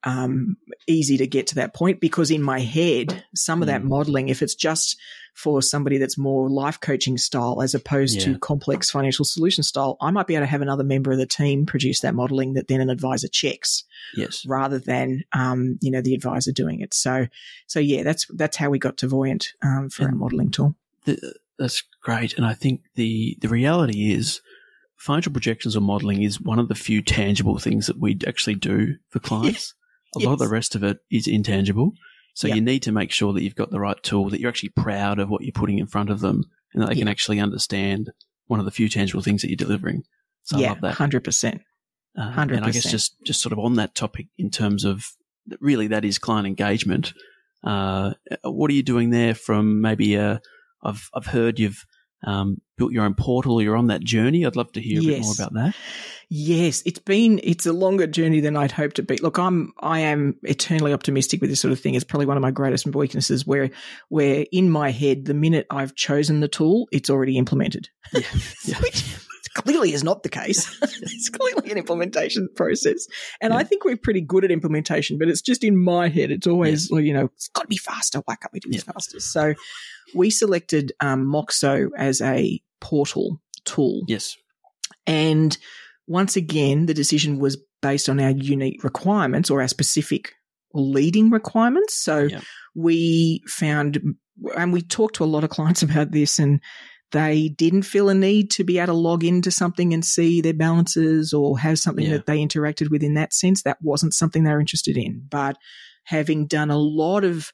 S2: um, easy to get to that point because in my head, some of that
S4: Mm.
S2: modeling, if it's just for somebody that's more life coaching style as opposed
S4: Yeah.
S2: to complex financial solution style, I might be able to have another member of the team produce that modeling that then an advisor checks
S4: Yes.
S2: rather than, um, you know, the advisor doing it. So, so yeah, that's, that's how we got to Voyant, um, for our modeling tool.
S4: The, that's great. And I think the, the reality is financial projections or modeling is one of the few tangible things that we actually do for clients. A lot of the rest of it is intangible. So
S2: Yeah.
S4: you need to make sure that you've got the right tool, that you're actually proud of what you're putting in front of them and that they can actually understand one of the few tangible things that you're delivering. So I
S2: yeah,
S4: love that.
S2: hundred percent.
S4: Uh, and I guess just, just sort of on that topic in terms of really that is client engagement. Uh, what are you doing there from maybe uh, I've, I've heard you've um, built your own portal. You're on that journey. I'd love to hear a bit more about that.
S2: Yes, it's been it's a longer journey than I'd hoped to be. Look, I'm I am eternally optimistic with this sort of thing. It's probably one of my greatest weaknesses where where in my head the minute I've chosen the tool, it's already implemented.
S4: Yeah. Yeah.
S2: Which clearly is not the case. it's clearly an implementation process. And
S4: Yeah.
S2: I think we're pretty good at implementation, but it's just in my head. It's always, well, you know, it's got to be faster. Why can't we do this
S4: Yeah.
S2: faster? So we selected um, Moxo as a portal tool.
S4: Yes.
S2: And once again, the decision was based on our unique requirements or our specific leading requirements. So
S4: Yeah.
S2: we found, and we talked to a lot of clients about this, and they didn't feel a need to be able to log into something and see their balances or have something
S4: Yeah.
S2: that they interacted with in that sense. That wasn't something they were interested in. But having done a lot of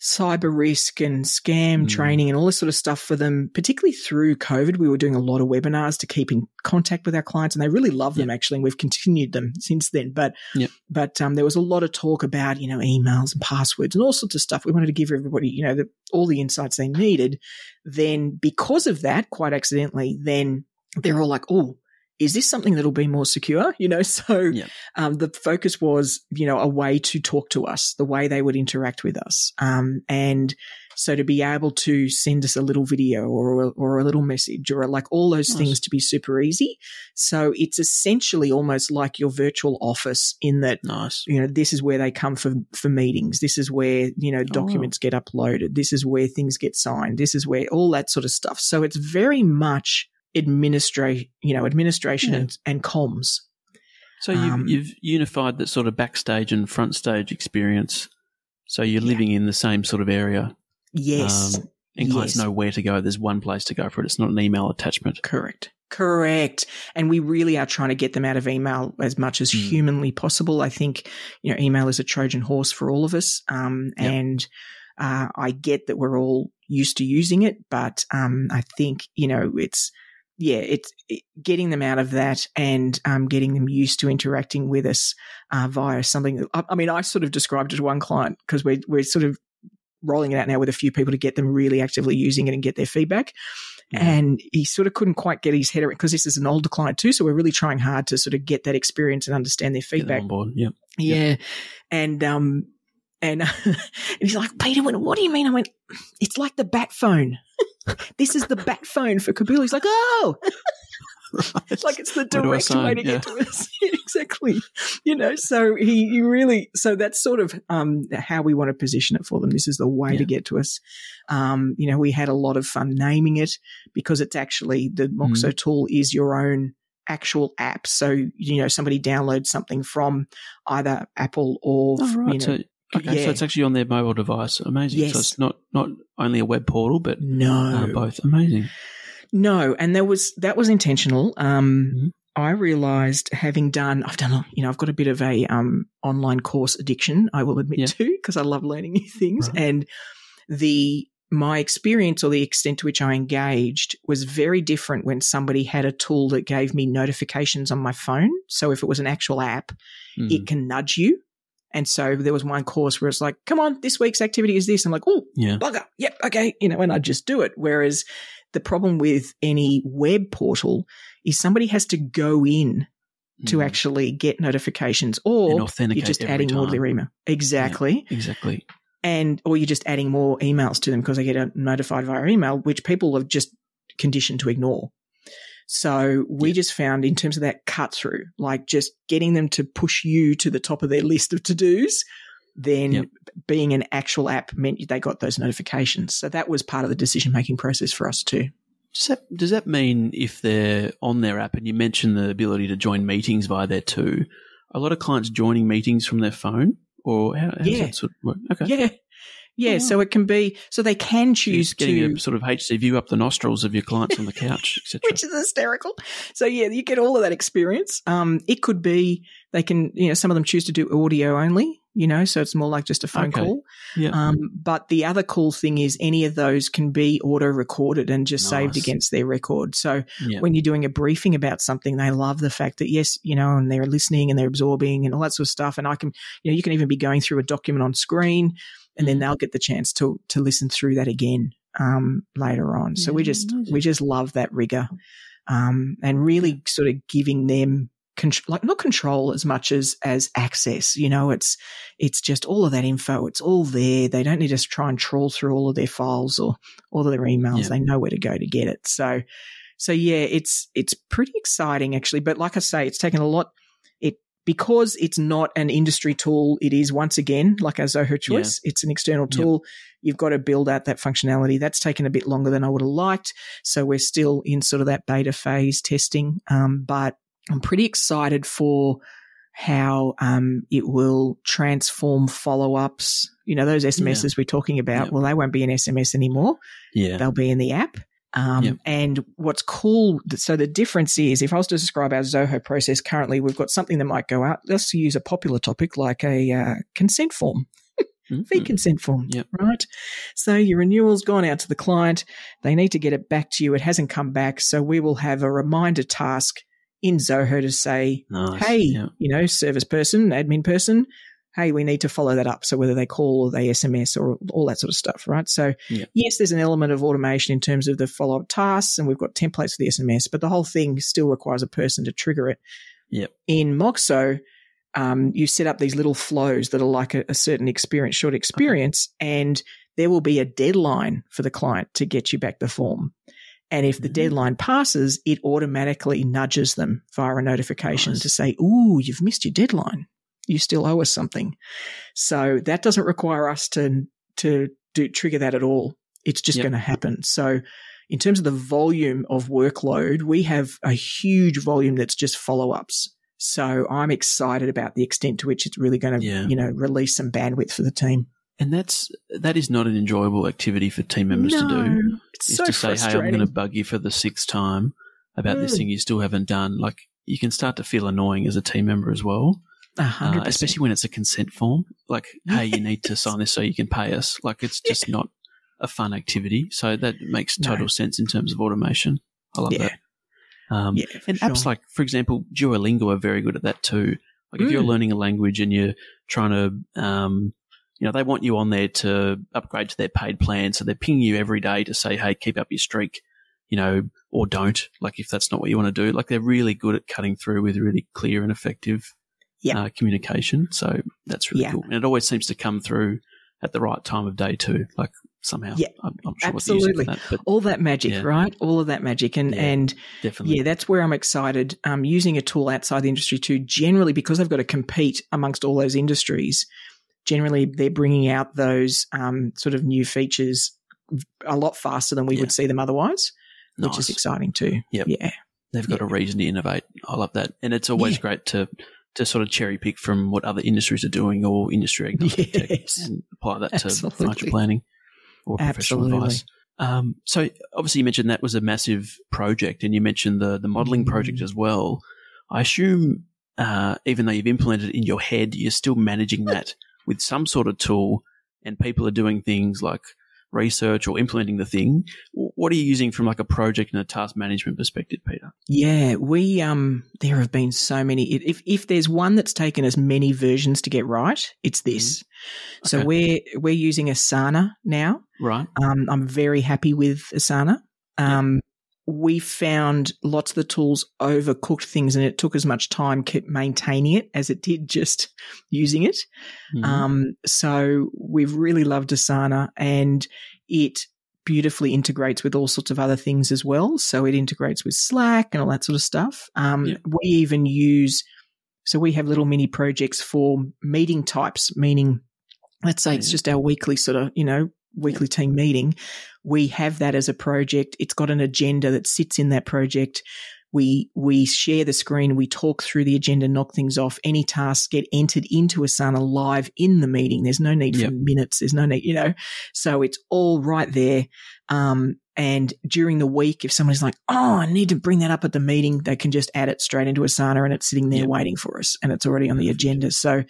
S2: cyber risk and scam
S4: Mm.
S2: training and all this sort of stuff for them, particularly through COVID. We were doing a lot of webinars to keep in contact with our clients and they really love them actually. And we've continued them since then. But,
S4: Yep.
S2: but, um, there was a lot of talk about, you know, emails and passwords and all sorts of stuff. We wanted to give everybody, you know, the, all the insights they needed. Then because of that, quite accidentally, then they're all like, oh, is this something that'll be more secure? You know, so um, the focus was, you know, a way to talk to us, the way they would interact with us. Um, and so to be able to send us a little video or, a- or a little message or like all those
S4: Nice.
S2: things to be super easy. So it's essentially almost like your virtual office in that
S4: Nice.
S2: you know this is where they come for for meetings this is where you know documents get uploaded this is where things get signed this is where all that sort of stuff so it's very much administrate you know administration
S4: Yeah.
S2: and, and comms
S4: So you've,
S2: Um,
S4: you've unified that sort of backstage and front stage experience. So you're
S2: Yeah.
S4: living in the same sort of area.
S2: yes
S4: Um, and clients
S2: Yes.
S4: know where to go. There's one place to go for it. It's not an email attachment.
S2: correct correct and we really are trying to get them out of email as much as
S4: Mm.
S2: humanly possible i think you know email is a trojan horse for all of us um,
S4: Yep.
S2: and uh, i get that we're all used to using it but um, i think you know it's yeah, it's it, getting them out of that and um, getting them used to interacting with us uh, via something. That, I, I mean, I sort of described it to one client because we're we're sort of rolling it out now with a few people to get them really actively using it and get their feedback. And he sort of couldn't quite get his head around because this is an older client too. So we're really trying hard to sort of get that experience and understand their
S4: Get
S2: feedback.
S4: on board. Yep.
S2: Yeah. And, um, and, and he's like, Peita, what what do you mean? I went, it's like the bat phone. this is the bat phone for Kabul. He's like, oh, it's like it's the
S4: Where do I
S2: direct way to
S4: Yeah.
S2: get to us. Exactly. You know, so he, he really, so that's sort of, um, how we want to position it for them. This is the way
S4: Yeah.
S2: to get to us. Um, you know, we had a lot of fun naming it because it's actually the Moxo
S4: Mm.
S2: tool is your own actual app. So, you know, somebody downloads something from either Apple or,
S4: Oh, right.
S2: you know,
S4: so, okay.
S2: yeah.
S4: So it's actually on their mobile device. Amazing.
S2: Yes.
S4: So it's not, not only a web portal, but
S2: no,
S4: uh, both. Amazing.
S2: No, and that was that was intentional. Um,
S4: Mhm.
S2: I realized having done, I've done, a- you know, I've got a bit of a um, online course addiction. I will admit
S4: Yeah.
S2: to because I love learning new things,
S4: Right.
S2: and the my experience or the extent to which I engaged was very different when somebody had a tool that gave me notifications on my phone. So if it was an actual app,
S4: Mm.
S2: it can nudge you And so there was one course where it's like, come on, this week's activity is this. I'm like, oh,
S4: Yeah.
S2: bugger. Yep. Okay. You know, and I just do it. Whereas the problem with any web portal is somebody has to go in to
S4: Mm.
S2: actually get notifications or you're just adding more to their email. Exactly.
S4: Exactly.
S2: And, or you're just adding more emails to them because they get notified via email, which people have just conditioned to ignore. So we
S4: Yeah.
S2: just found in terms of that cut through, like just getting them to push you to the top of their list of to dos, then
S4: Yep.
S2: being an actual app meant they got those notifications. So that was part of the decision making process for us too.
S4: Does that, does that mean if they're on their app and you mentioned the ability to join meetings via there too, a lot of clients joining meetings from their phone? Or how, how does
S2: Yeah.
S4: that sort of work? Okay.
S2: Yeah. Yeah.
S4: Oh,
S2: So it can be, so they can choose
S4: getting
S2: to.
S4: a sort of HD view up the nostrils of your clients on the couch, etc.
S2: which is hysterical. So yeah, you get all of that experience. Um, it could be they can, you know, some of them choose to do audio only, you know, so it's more like just a phone
S4: Okay.
S2: call.
S4: Yeah.
S2: Um, but the other cool thing is any of those can be auto recorded and just saved against their record. So
S4: yeah.
S2: when you're doing a briefing about something, they love the fact that yes, you know, and they're listening and they're absorbing and all that sort of stuff. And I can, you know, you can even be going through a document on screen, and then
S4: Mhm.
S2: they'll get the chance to to listen through that again um, later on. So we just
S4: amazing.
S2: we just love that rigor, um, and really sort of giving them. Like not control as much as as access you know it's it's just all of that info it's all there they don't need to try and trawl through all of their files or all of their emails
S4: Yeah.
S2: they know where to go to get it so so yeah, it's it's pretty exciting actually. But like I say, it's taken a lot. Because it's not an industry tool. It is once again like a Zoho Choice. It's an external
S4: Yep.
S2: tool. You've got to build out that functionality. That's taken a bit longer than I would have liked. So we're still in sort of that beta phase testing. Um, but I'm pretty excited for how um, it will transform follow ups. You know, those SMSs we're talking about.
S4: Yep.
S2: Well, they won't be an SMS anymore
S4: yeah.
S2: they'll be in the app. Um,
S4: Yep.
S2: And what's cool, so the difference is if I was to describe our Zoho process currently, we've got something that might go out. Let's use a popular topic like a uh, consent form,
S4: Mhm.
S2: fee consent form,
S4: Yep.
S2: right? So your renewal's gone out to the client. They need to get it back to you. It hasn't come back. So we will have a reminder task in Zoho to say,
S4: Nice.
S2: hey,
S4: Yeah.
S2: you know, service person, admin person, hey, we need to follow that up. So whether they call or they SMS or all that sort of stuff, right? So
S4: Yeah.
S2: yes, there's an element of automation in terms of the follow up tasks, and we've got templates for the SMS, but the whole thing still requires a person to trigger it.
S4: Yep.
S2: In Moxo, um, you set up these little flows that are like a, a certain experience, short experience, and there will be a deadline for the client to get you back the form. And if the
S4: Mhm.
S2: deadline passes, it automatically nudges them via a notification
S4: Nice.
S2: to say, Ooh, you've missed your deadline. You still owe us something. So that doesn't require us to, to do, trigger that at all. It's just
S4: Yep.
S2: going to happen. So in terms of the volume of workload, we have a huge volume that's just follow ups. So I'm excited about the extent to which it's really going to,
S4: Yeah.
S2: you know, release some bandwidth for the team.
S4: And that's that is not an enjoyable activity for team members to do.
S2: It's
S4: Is
S2: so
S4: to say, hey, I'm going to bug you for the sixth time about this
S2: Mm.
S4: thing you still haven't done. Like you can start to feel annoying as a team member as well, uh, especially when it's a consent form. Like, hey, you need to sign this so you can pay us. Like it's just not a fun activity. So that makes
S2: No.
S4: total sense in terms of automation. I love
S2: Yeah.
S4: that. Um,
S2: Yeah,
S4: and apps like, for example, Duolingo are very good at that too. Like if you're
S2: Mm.
S4: learning a language and you're trying to, um, you know, they want you on there to upgrade to their paid plan. So they're pinging you every day to say, hey, keep up your streak, you know, or don't. Like if that's not what you want to do. Like they're really good at cutting through with really clear and effective
S2: Yeah.
S4: uh, communication. So that's really
S2: Yeah.
S4: cool. And it always seems to come through at the right time of day too. Like somehow.
S2: Yeah,
S4: I'm, I'm sure what they're using
S2: absolutely.
S4: that, but
S2: all that magic,
S4: Yeah.
S2: right? All of that magic, and
S4: Yeah.
S2: and
S4: definitely.
S2: yeah, that's where I'm excited. Um, using a tool outside the industry too. Generally, because they've got to compete amongst all those industries. Generally, they're bringing out those um, sort of new features a lot faster than we would see them otherwise, which is exciting too.
S4: Yep.
S2: Yeah,
S4: They've got a reason to innovate. I love that. And it's always great to to sort of cherry pick from what other industries are doing or industry
S2: Yes.
S4: and apply that to
S2: Absolutely.
S4: financial planning or professional
S2: Absolutely.
S4: advice. Um, so obviously you mentioned that was a massive project and you mentioned the, the modeling project
S2: Mm.
S4: as well. I assume, uh, even though you've implemented it in your head, you're still managing that with some sort of tool and people are doing things like research or implementing the thing. What are you using from like a project and a task management perspective, Peita?
S2: Yeah, we um there have been so many if if there's one that's taken as many versions to get right, it's this. Mm-hmm. So we're we're using Asana now.
S4: Right.
S2: Um I'm very happy with Asana. Um we found lots of the tools overcooked things and it took as much time kept maintaining it as it did just using it. Mm-hmm. Um, so we've really loved Asana and it beautifully integrates with all sorts of other things as well. So it integrates with Slack and all that sort of stuff. Um, yeah. we even use, so we have little mini projects for meeting types, meaning let's say it's just our weekly sort of, you know, weekly team meeting, we have that as a project. It's got an agenda that sits in that project. We, we share the screen. We talk through the agenda, knock things off. Any tasks get entered into Asana live in the meeting. There's no need yep. for minutes. There's no need, you know, so it's all right there. Um, and during the week, if someone's like, Oh, I need to bring that up at the meeting, they can just add it straight into Asana and it's sitting there yep. waiting for us and it's already on the agenda. So,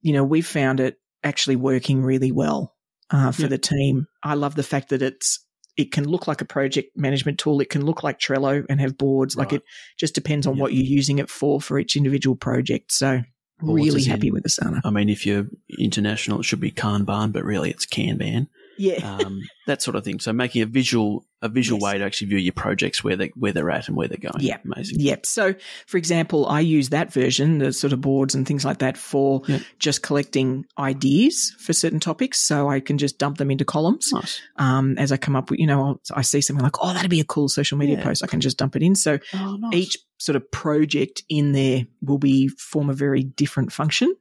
S2: you know, we've found it actually working really well uh, for the team. I love the fact that it's it can look like a project management tool. It can look like Trello and have boards. Right. Like it just depends on what you're using it for for each individual project. So really happy in, with Asana.
S4: I mean, if you're international, it should be Kanban, but really it's Kanban
S2: yeah,
S4: um, that sort of thing. So making a visual a visual yes. way to actually view your projects where they where they're at and where they're going.
S2: Yeah,
S4: amazing.
S2: Yep. So, for example, I use that version, the sort of boards and things like that, for yep. just collecting ideas for certain topics. So I can just dump them into columns
S4: nice.
S2: um, as I come up with. You know, I see something like, oh, that'd be a cool social media yeah. post. I can just dump it in. So oh, nice. each sort of project in there will be form a very different function.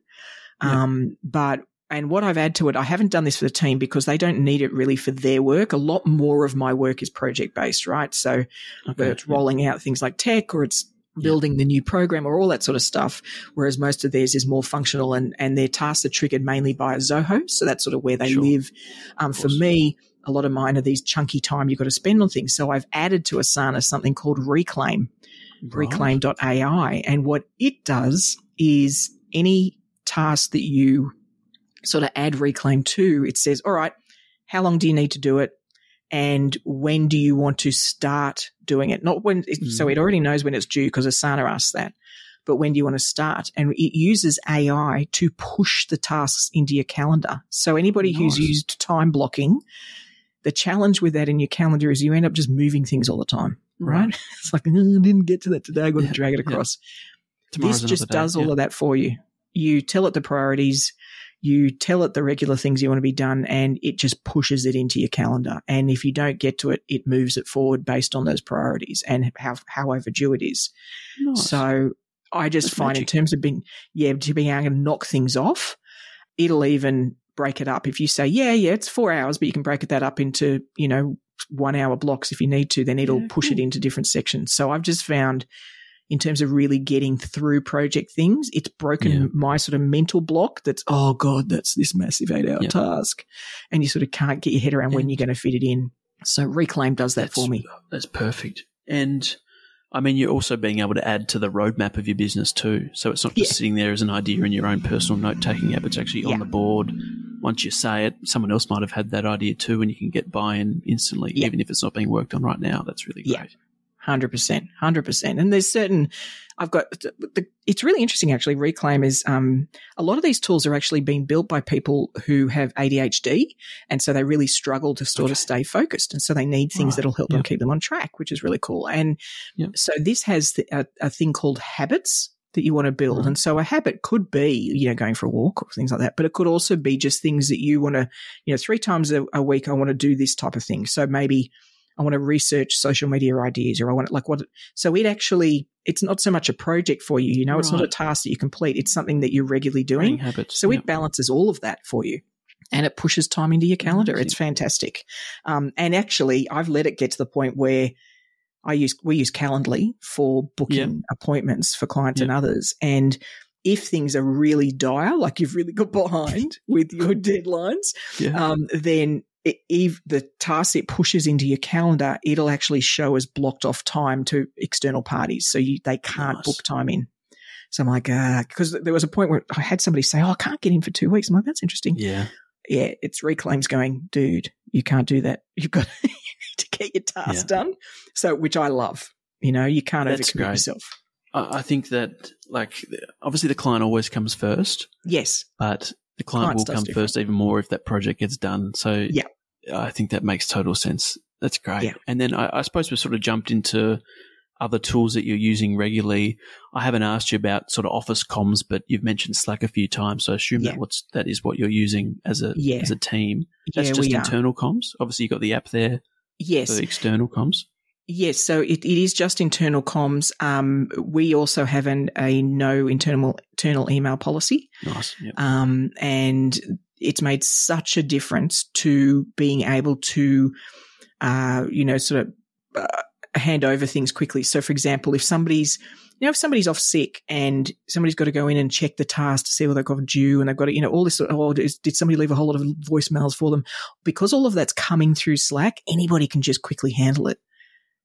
S2: Yep. Um, but and what I've added to it, I haven't done this for the team because they don't need it really for their work. A lot more of my work is project based, right? So okay, it's rolling out things like tech or it's building the new program or all that sort of stuff. Whereas most of theirs is more functional and, and their tasks are triggered mainly by a Zoho. So that's sort of where they sure. live. Um, for me, a lot of mine are these chunky time you've got to spend on things. So I've added to Asana something called Reclaim, right. reclaim.ai. And what it does is any task that you sort of add reclaim to, it says, all right, how long do you need to do it? And when do you want to start doing it? Not when, mm. so it already knows when it's due because Asana asks that. But when do you want to start? And it uses AI to push the tasks into your calendar. So anybody nice. who's used time blocking, the challenge with that in your calendar is you end up just moving things all the time, right? right. it's like, oh, I didn't get to that today. I got to yeah, drag it across. Yeah. This just does all of that for you. You tell it the priorities you tell it the regular things you want to be done and it just pushes it into your calendar. And if you don't get to it, it moves it forward based on those priorities and how, how overdue it is. Nice. So I just That's find magic. in terms of being, yeah, to being able to knock things off, it'll even break it up. If you say, yeah, yeah, it's four hours, but you can break it that up into, you know, one hour blocks if you need to, then it'll yeah, push cool. it into different sections. So I've just found in terms of really getting through project things. It's broken yeah. my sort of mental block that's, oh God, that's this massive eight hour yeah. task. And you sort of can't get your head around yeah. when you're going to fit it in. So Reclaim does that
S4: that's,
S2: for me.
S4: That's perfect. And I mean, you're also being able to add to the roadmap of your business too. So it's not just sitting there as an idea in your own personal note taking app. It's actually on the board. Once you say it, someone else might have had that idea too, and you can get buy in instantly, even if it's not being worked on right now. That's really great.
S2: Hundred percent, hundred percent. And there's certain, I've got. The, it's really interesting actually. Reclaim is um, a lot of these tools are actually being built by people who have ADHD, and so they really struggle to sort okay. of stay focused, and so they need things right. that'll help yep. them keep them on track, which is really cool. And yep. so this has the, a, a, thing called habits that you want to build, and so a habit could be you know going for a walk or things like that, but it could also be just things that you want to, you know, three times a, a week I want to do this type of thing. So maybe I want to research social media ideas or I want to like what, so it actually, it's not so much a project for you, you know, right. it's not a task that you complete. It's something that you're regularly doing. Habits, so it balances all of that for you and it pushes time into your calendar. It's fantastic. Um, and actually I've let it get to the point where I use, we use Calendly for booking appointments for clients and others. And if things are really dire, like you've really got behind with your deadlines, yeah. um, then if the task it pushes into your calendar, it'll actually show as blocked off time to external parties. So you, they can't nice. book time in. So I'm like, uh, because there was a point where I had somebody say, Oh, I can't get in for two weeks. I'm like, that's interesting.
S4: Yeah.
S2: Yeah. It's reclaims going, dude, you can't do that. You've got to get your task
S4: Yeah.
S2: done. So, which I love. You know, you can't
S4: That's
S2: overcommit
S4: great.
S2: yourself.
S4: I think that like obviously the client always comes first,
S2: Yes.
S4: but the client will come
S2: different.
S4: first even more if that project gets done. So
S2: Yeah.
S4: I think that makes total sense. That's great.
S2: Yeah.
S4: And then I, I suppose we've sort of jumped into other tools that you're using regularly. I haven't asked you about sort of office comms, but you've mentioned Slack a few times. So I assume
S2: Yeah.
S4: that what's that is what you're using as a
S2: Yeah.
S4: as a team. That's
S2: yeah,
S4: just
S2: we are.
S4: internal comms. Obviously, you've got the app there
S2: Yes.
S4: for the external comms.
S2: Yes, so it, it is just internal comms. Um, we also have an, a no internal internal email policy,
S4: Nice. Yeah.
S2: um, and it's made such a difference to being able to, uh, you know, sort of uh, hand over things quickly. So, for example, if somebody's you know, if somebody's off sick and somebody's got to go in and check the task to see what they've got due and they've got to, you know, all this, oh, did somebody leave a whole lot of voicemails for them? Because all of that's coming through Slack, anybody can just quickly handle it.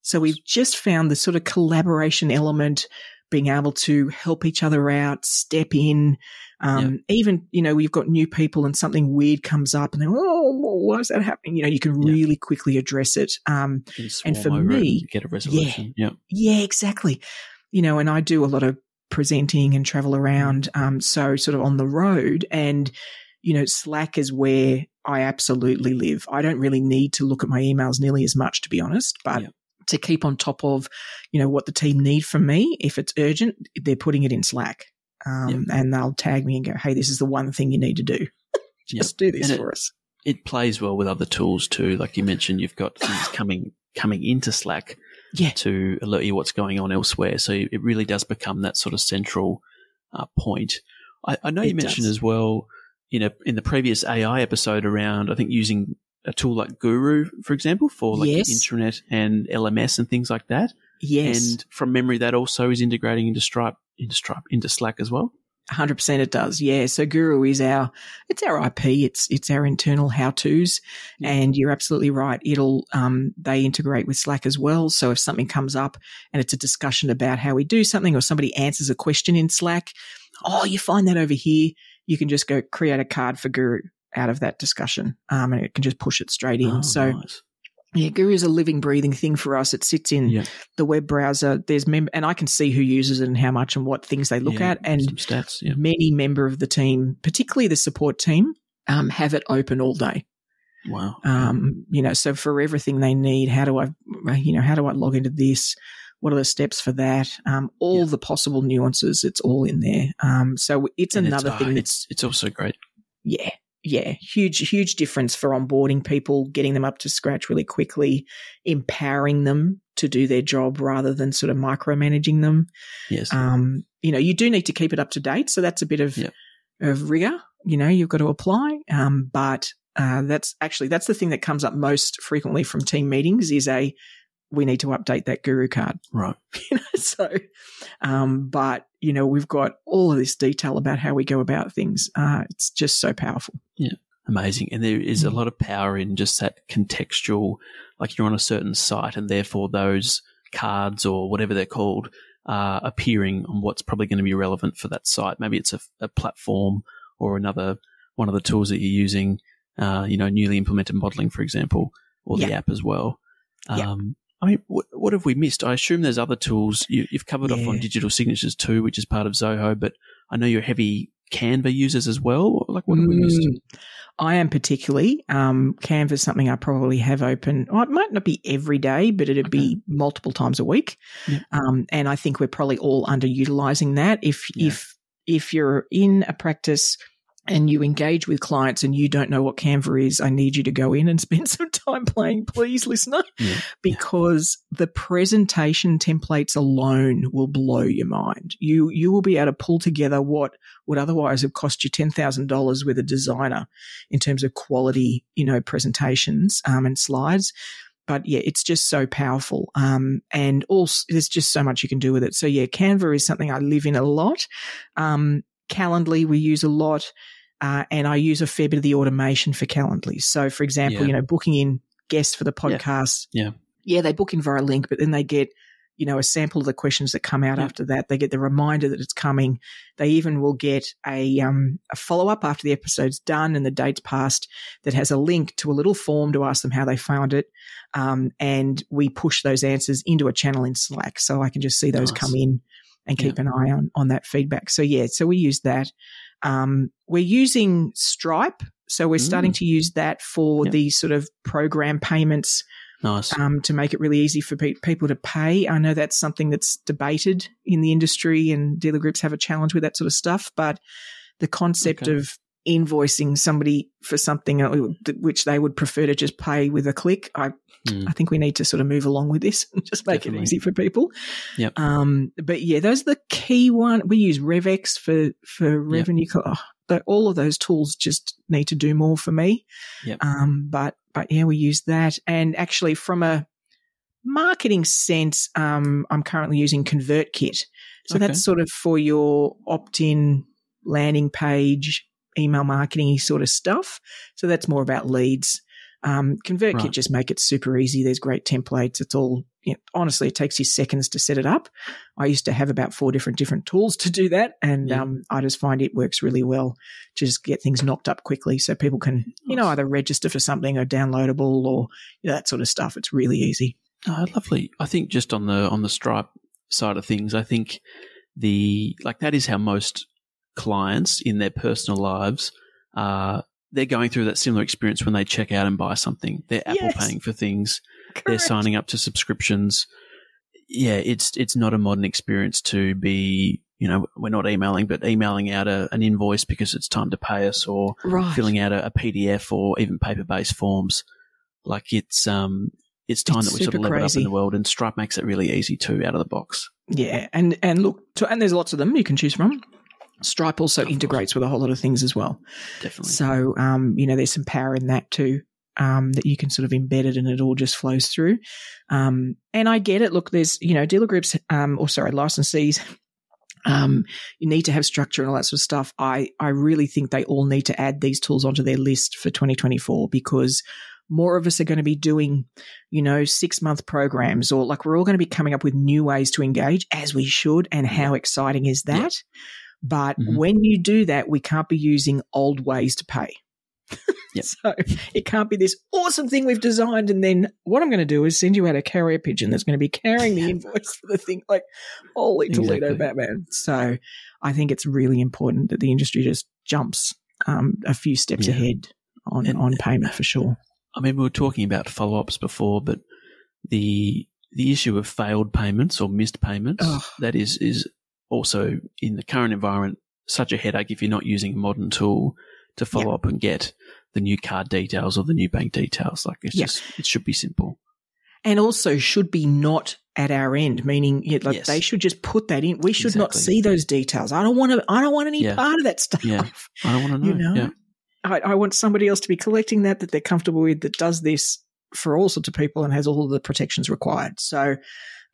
S2: So we've just found the sort of collaboration element, being able to help each other out, step in. Um, Even, you know, we've got new people and something weird comes up and then, oh, why is that happening? You know, you can
S4: Yeah.
S2: really quickly address it. Um, and for me-
S4: and get a resolution. Yeah.
S2: yeah, exactly. You know, and I do a lot of presenting and travel around. Um, so sort of on the road and, you know, Slack is where I absolutely live. I don't really need to look at my emails nearly as much, to be honest, but
S4: Yeah.
S2: To keep on top of, you know, what the team need from me, if it's urgent, they're putting it in Slack. Um, and they'll tag me and go, Hey, this is the one thing you need to do. Just do this
S4: And it-
S2: for us.
S4: it plays well with other tools too. Like you mentioned, you've got things coming coming into Slack
S2: Yeah.
S4: to alert you what's going on elsewhere. So it really does become that sort of central uh, point. I, I know you mentioned
S2: does.
S4: as well, you know, in the previous AI episode around, I think using a tool like Guru, for example, for like
S2: Yes.
S4: intranet and LMS and things like that.
S2: Yes.
S4: And from memory, that also is integrating into Stripe, into Stripe, into Slack as well.
S2: Hundred percent, it does. Yeah. So Guru is our, it's our IP. It's it's our internal how tos,
S4: Yeah.
S2: and you're absolutely right. It'll um they integrate with Slack as well. So if something comes up and it's a discussion about how we do something, or somebody answers a question in Slack, oh, you find that over here, you can just go create a card for Guru out of that discussion, um, and it can just push it straight in.
S4: Oh,
S2: so
S4: nice.
S2: yeah, Guru is a living, breathing thing for us. It sits in
S4: Yeah.
S2: the web browser. There's mem- and I can see who uses it and how much and what things they look
S4: Yeah,
S2: at, and
S4: some stats. Yeah.
S2: many member of the team, particularly the support team, um, have it open all day.
S4: Wow.
S2: Um, you know, so for everything they need, how do I, you know, how do I log into this? What are the steps for that? Um, all
S4: Yeah.
S2: the possible nuances, it's all in there. Um, so it's
S4: And
S2: another
S4: ah,
S2: thing that's,
S4: it's it's also great.
S2: yeah, yeah, huge, huge difference for onboarding people, getting them up to scratch really quickly, empowering them to do their job rather than sort of micromanaging them.
S4: Yes.
S2: Um, you know, you do need to keep it up to date. So that's a bit of,
S4: Yep.
S2: of rigor, you know, you've got to apply. Um, but, uh, that's actually, that's the thing that comes up most frequently from team meetings is a, we need to update that guru card.
S4: right.
S2: You know, so, um, but, you know, we've got all of this detail about how we go about things. Uh, it's just so powerful. Yeah.
S4: Amazing. And there is a
S2: Mm.
S4: lot of power in just that contextual, like you're on a certain site and therefore those cards or whatever they're called are appearing on what's probably going to be relevant for that site. Maybe it's a, a platform or another one of the tools that you're using, uh, you know, newly implemented modeling, for example, or the app as well.
S2: Yeah.
S4: I mean, what, what have we missed? I assume there's other tools. You, you've covered off on digital signatures too, which is part of Zoho, but I know you're heavy Canva users as well. Like, what have we missed?
S2: Mm. I am particularly um, Canva is something I probably have open. Oh, it might not be every day, but it'd be multiple times a week.
S4: Yep.
S2: Um, and I think we're probably all underutilizing that. If
S4: Yeah.
S2: if if you're in a practice and you engage with clients and you don't know what Canva is, I need you to go in and spend some time playing, please, listener,
S4: Yeah.
S2: because the presentation templates alone will blow your mind. You you will be able to pull together what would otherwise have cost you ten thousand dollars with a designer in terms of quality, you know, presentations um, and slides. But yeah, it's just so powerful. Um, and also there's just so much you can do with it. So yeah, Canva is something I live in a lot. Um, Calendly we use a lot. Uh, and I use a fair bit of the automation for Calendly. So for example,
S4: Yeah.
S2: you know, booking in guests for the podcast.
S4: Yeah.
S2: Yeah, they book in via a link, but then they get you know, a sample of the questions that come out
S4: Yeah.
S2: after that. They get the reminder that it's coming. They even will get a, um, a follow up after the episode's done and the date's passed that has a link to a little form to ask them how they found it. Um, and we push those answers into a channel in Slack. So I can just see those
S4: Nice.
S2: come in and keep an eye on, on that feedback. So yeah, so we use that. Um, we're using Stripe. So we're starting
S4: Mm.
S2: to use that for
S4: Yep.
S2: the sort of program payments
S4: Nice.
S2: um, to make it really easy for pe- people to pay. I know that's something that's debated in the industry, and dealer groups have a challenge with that sort of stuff. But the concept
S4: Okay.
S2: of invoicing somebody for something uh, which they would prefer to just pay with a click, I
S4: Mm.
S2: I think we need to sort of move along with this and just make
S4: Definitely.
S2: it easy for people.
S4: Yep.
S2: Um, but yeah, those are the key one. We use Revex for for revenue. co- Oh, but all of those tools just need to do more for me.
S4: Yep.
S2: Um, but but yeah, we use that, and actually from a marketing sense, um, I'm currently using ConvertKit. So
S4: Okay.
S2: that's sort of for your opt-in landing page, email marketing sort of stuff. So that's more about leads. Um, ConvertKit
S4: Right.
S2: just make it super easy. There's great templates. It's all you know, honestly, it takes you seconds to set it up. I used to have about four different different tools to do that, and
S4: Yeah.
S2: um, I just find it works really well to just get things knocked up quickly, so people can you know either register for something or downloadable or you know, that sort of stuff. It's really easy.
S4: Oh, lovely. I think just on the on the Stripe side of things, I think the like that is how most clients in their personal lives uh they're going through that similar experience when they check out and buy something. They're Apple
S2: Yes.
S4: paying for things. They're signing up to subscriptions. Yeah, it's it's not a modern experience to be, you know, we're not emailing, but emailing out a, an invoice because it's time to pay us or
S2: right.
S4: filling out a, a PDF or even paper based forms. Like it's um it's time
S2: It's
S4: that we sort of level it up in the world, and Stripe makes it really easy too out of the box.
S2: Yeah, and and look, to, and there's lots of them you can choose from. Stripe also
S4: Of course.
S2: integrates with a whole lot of things as well.
S4: Definitely.
S2: So, um, you know, there's some power in that too, um, that you can sort of embed it and it all just flows through. Um, and I get it. Look, there's, you know, dealer groups, um, or sorry, licensees, um, you need to have structure and all that sort of stuff. I, I really think they all need to add these tools onto their list for 2024 because more of us are going to be doing, you know, six month programs or like we're all going to be coming up with new ways to engage as we should. And how exciting is that? But
S4: Mhm.
S2: when you do that, we can't be using old ways to pay.
S4: Yep.
S2: So it can't be this awesome thing we've designed, and then what I'm going to do is send you out a carrier pigeon that's going to be carrying the invoice for the thing. Like, holy Toledo,
S4: Exactly.
S2: Batman! So I think it's really important that the industry just jumps um, a few steps
S4: Yeah.
S2: ahead on
S4: And-
S2: on payment for sure.
S4: I mean, we were talking about follow ups before, but the the issue of failed payments or missed payments
S2: Ugh.
S4: that is is also in the current environment such a headache if you're not using a modern tool to follow
S2: Yeah.
S4: up and get the new card details or the new bank details. Like it's
S2: Yeah.
S4: just it should be simple.
S2: and also should be not at our end, meaning yeah, like
S4: Yes.
S2: they should just put that in. We should not see those details. I don't want to. I don't want any part of that stuff.
S4: Yeah. I don't want to know.
S2: You know. I, I want somebody else to be collecting that that they're comfortable with that does this for all sorts of people and has all of the protections required. So,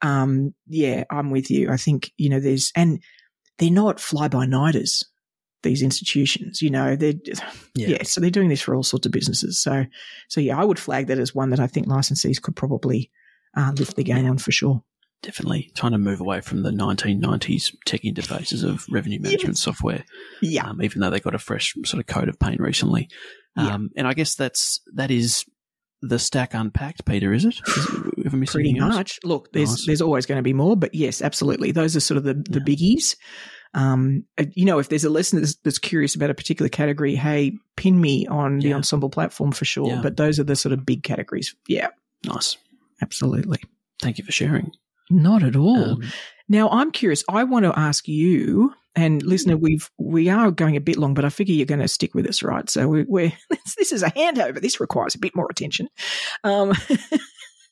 S2: um, yeah, I'm with you. I think you know there's and they're not fly by nighters. These institutions, you know, they're
S4: Yeah.
S2: yeah. so they're doing this for all sorts of businesses. So, so yeah, I would flag that as one that I think licensees could probably uh, lift the game
S4: Yeah.
S2: on for sure.
S4: Definitely trying to move away from the 1990s tech interfaces of revenue management software.
S2: Yeah,
S4: um, even though they got a fresh sort of coat of paint recently. Um, and I guess that's that is the stack unpacked, Peita. Is it? Is it
S2: pretty much. Look, there's
S4: Nice.
S2: there's always going to be more, but yes, absolutely. Those are sort of the, the
S4: Yeah.
S2: biggies. Um, uh, you know, if there's a listener that's, that's curious about a particular category, hey, pin me on the Ensombl platform for sure.
S4: Yeah.
S2: But those are the sort of big categories. Yeah,
S4: Nice.
S2: absolutely.
S4: Thank you for sharing.
S2: Not at all.
S4: Um,
S2: Now, I'm curious. I want to ask you, and listener, we've we are going a bit long, but I figure you're going to stick with us, right? So we, we're this, is a handover. This requires a bit more attention. Um,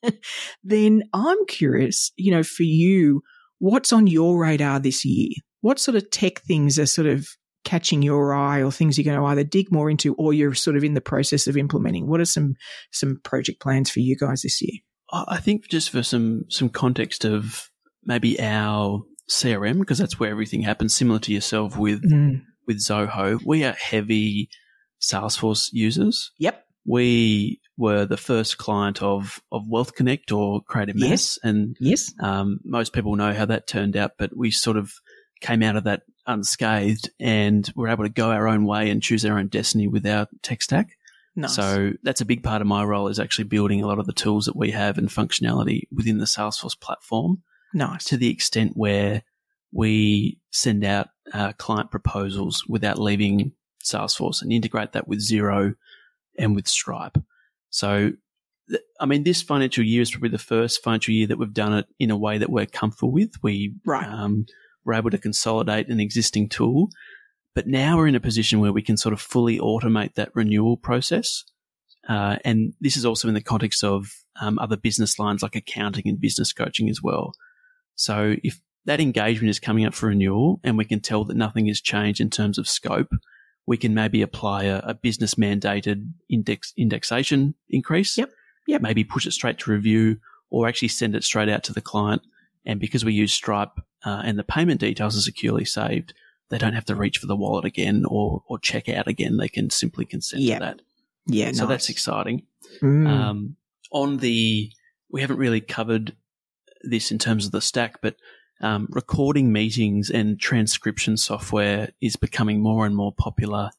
S2: then I'm curious. You know, for you, what's on your radar this year? What sort of tech things are sort of catching your eye, or things you're going to either dig more into, or you're sort of in the process of implementing? What are some some project plans for you guys this year?
S4: I I think just for some some context of maybe our CRM because that's where everything happens. Similar to yourself with
S2: Mm.
S4: with Zoho, we are heavy Salesforce users.
S2: Yep.
S4: We were the first client of of Wealth Connect or Creative Mass,
S2: Yes.
S4: and
S2: Yes.
S4: um, most people know how that turned out. But we sort of came out of that unscathed, and we were able to go our own way and choose our own destiny with our tech stack.
S2: Nice.
S4: So that's a big part of my role is actually building a lot of the tools that we have and functionality within the Salesforce platform
S2: nice.
S4: to the extent where we send out uh, client proposals without leaving Salesforce and integrate that with Xero and with Stripe. So, th- I mean, this financial year is probably the first financial year that we've done it in a way that we're comfortable with. We
S2: Right.
S4: um, were able to consolidate an existing tool, but now we're in a position where we can sort of fully automate that renewal process. Uh, and this is also in the context of um, other business lines like accounting and business coaching as well. So if that engagement is coming up for renewal and we can tell that nothing has changed in terms of scope, we can maybe apply a, a business mandated index indexation increase.
S2: Yep. Yep.
S4: Maybe push it straight to review or actually send it straight out to the client. And because we use Stripe uh, and the payment details are securely saved, they don't have to reach for the wallet again or, or check out again. They can simply consent
S2: Yep.
S4: to that.
S2: Yeah.
S4: So
S2: nice.
S4: that's exciting.
S2: Mm.
S4: Um, on the, we haven't really covered this in terms of the stack, but um, recording meetings and transcription software is becoming more and more popular,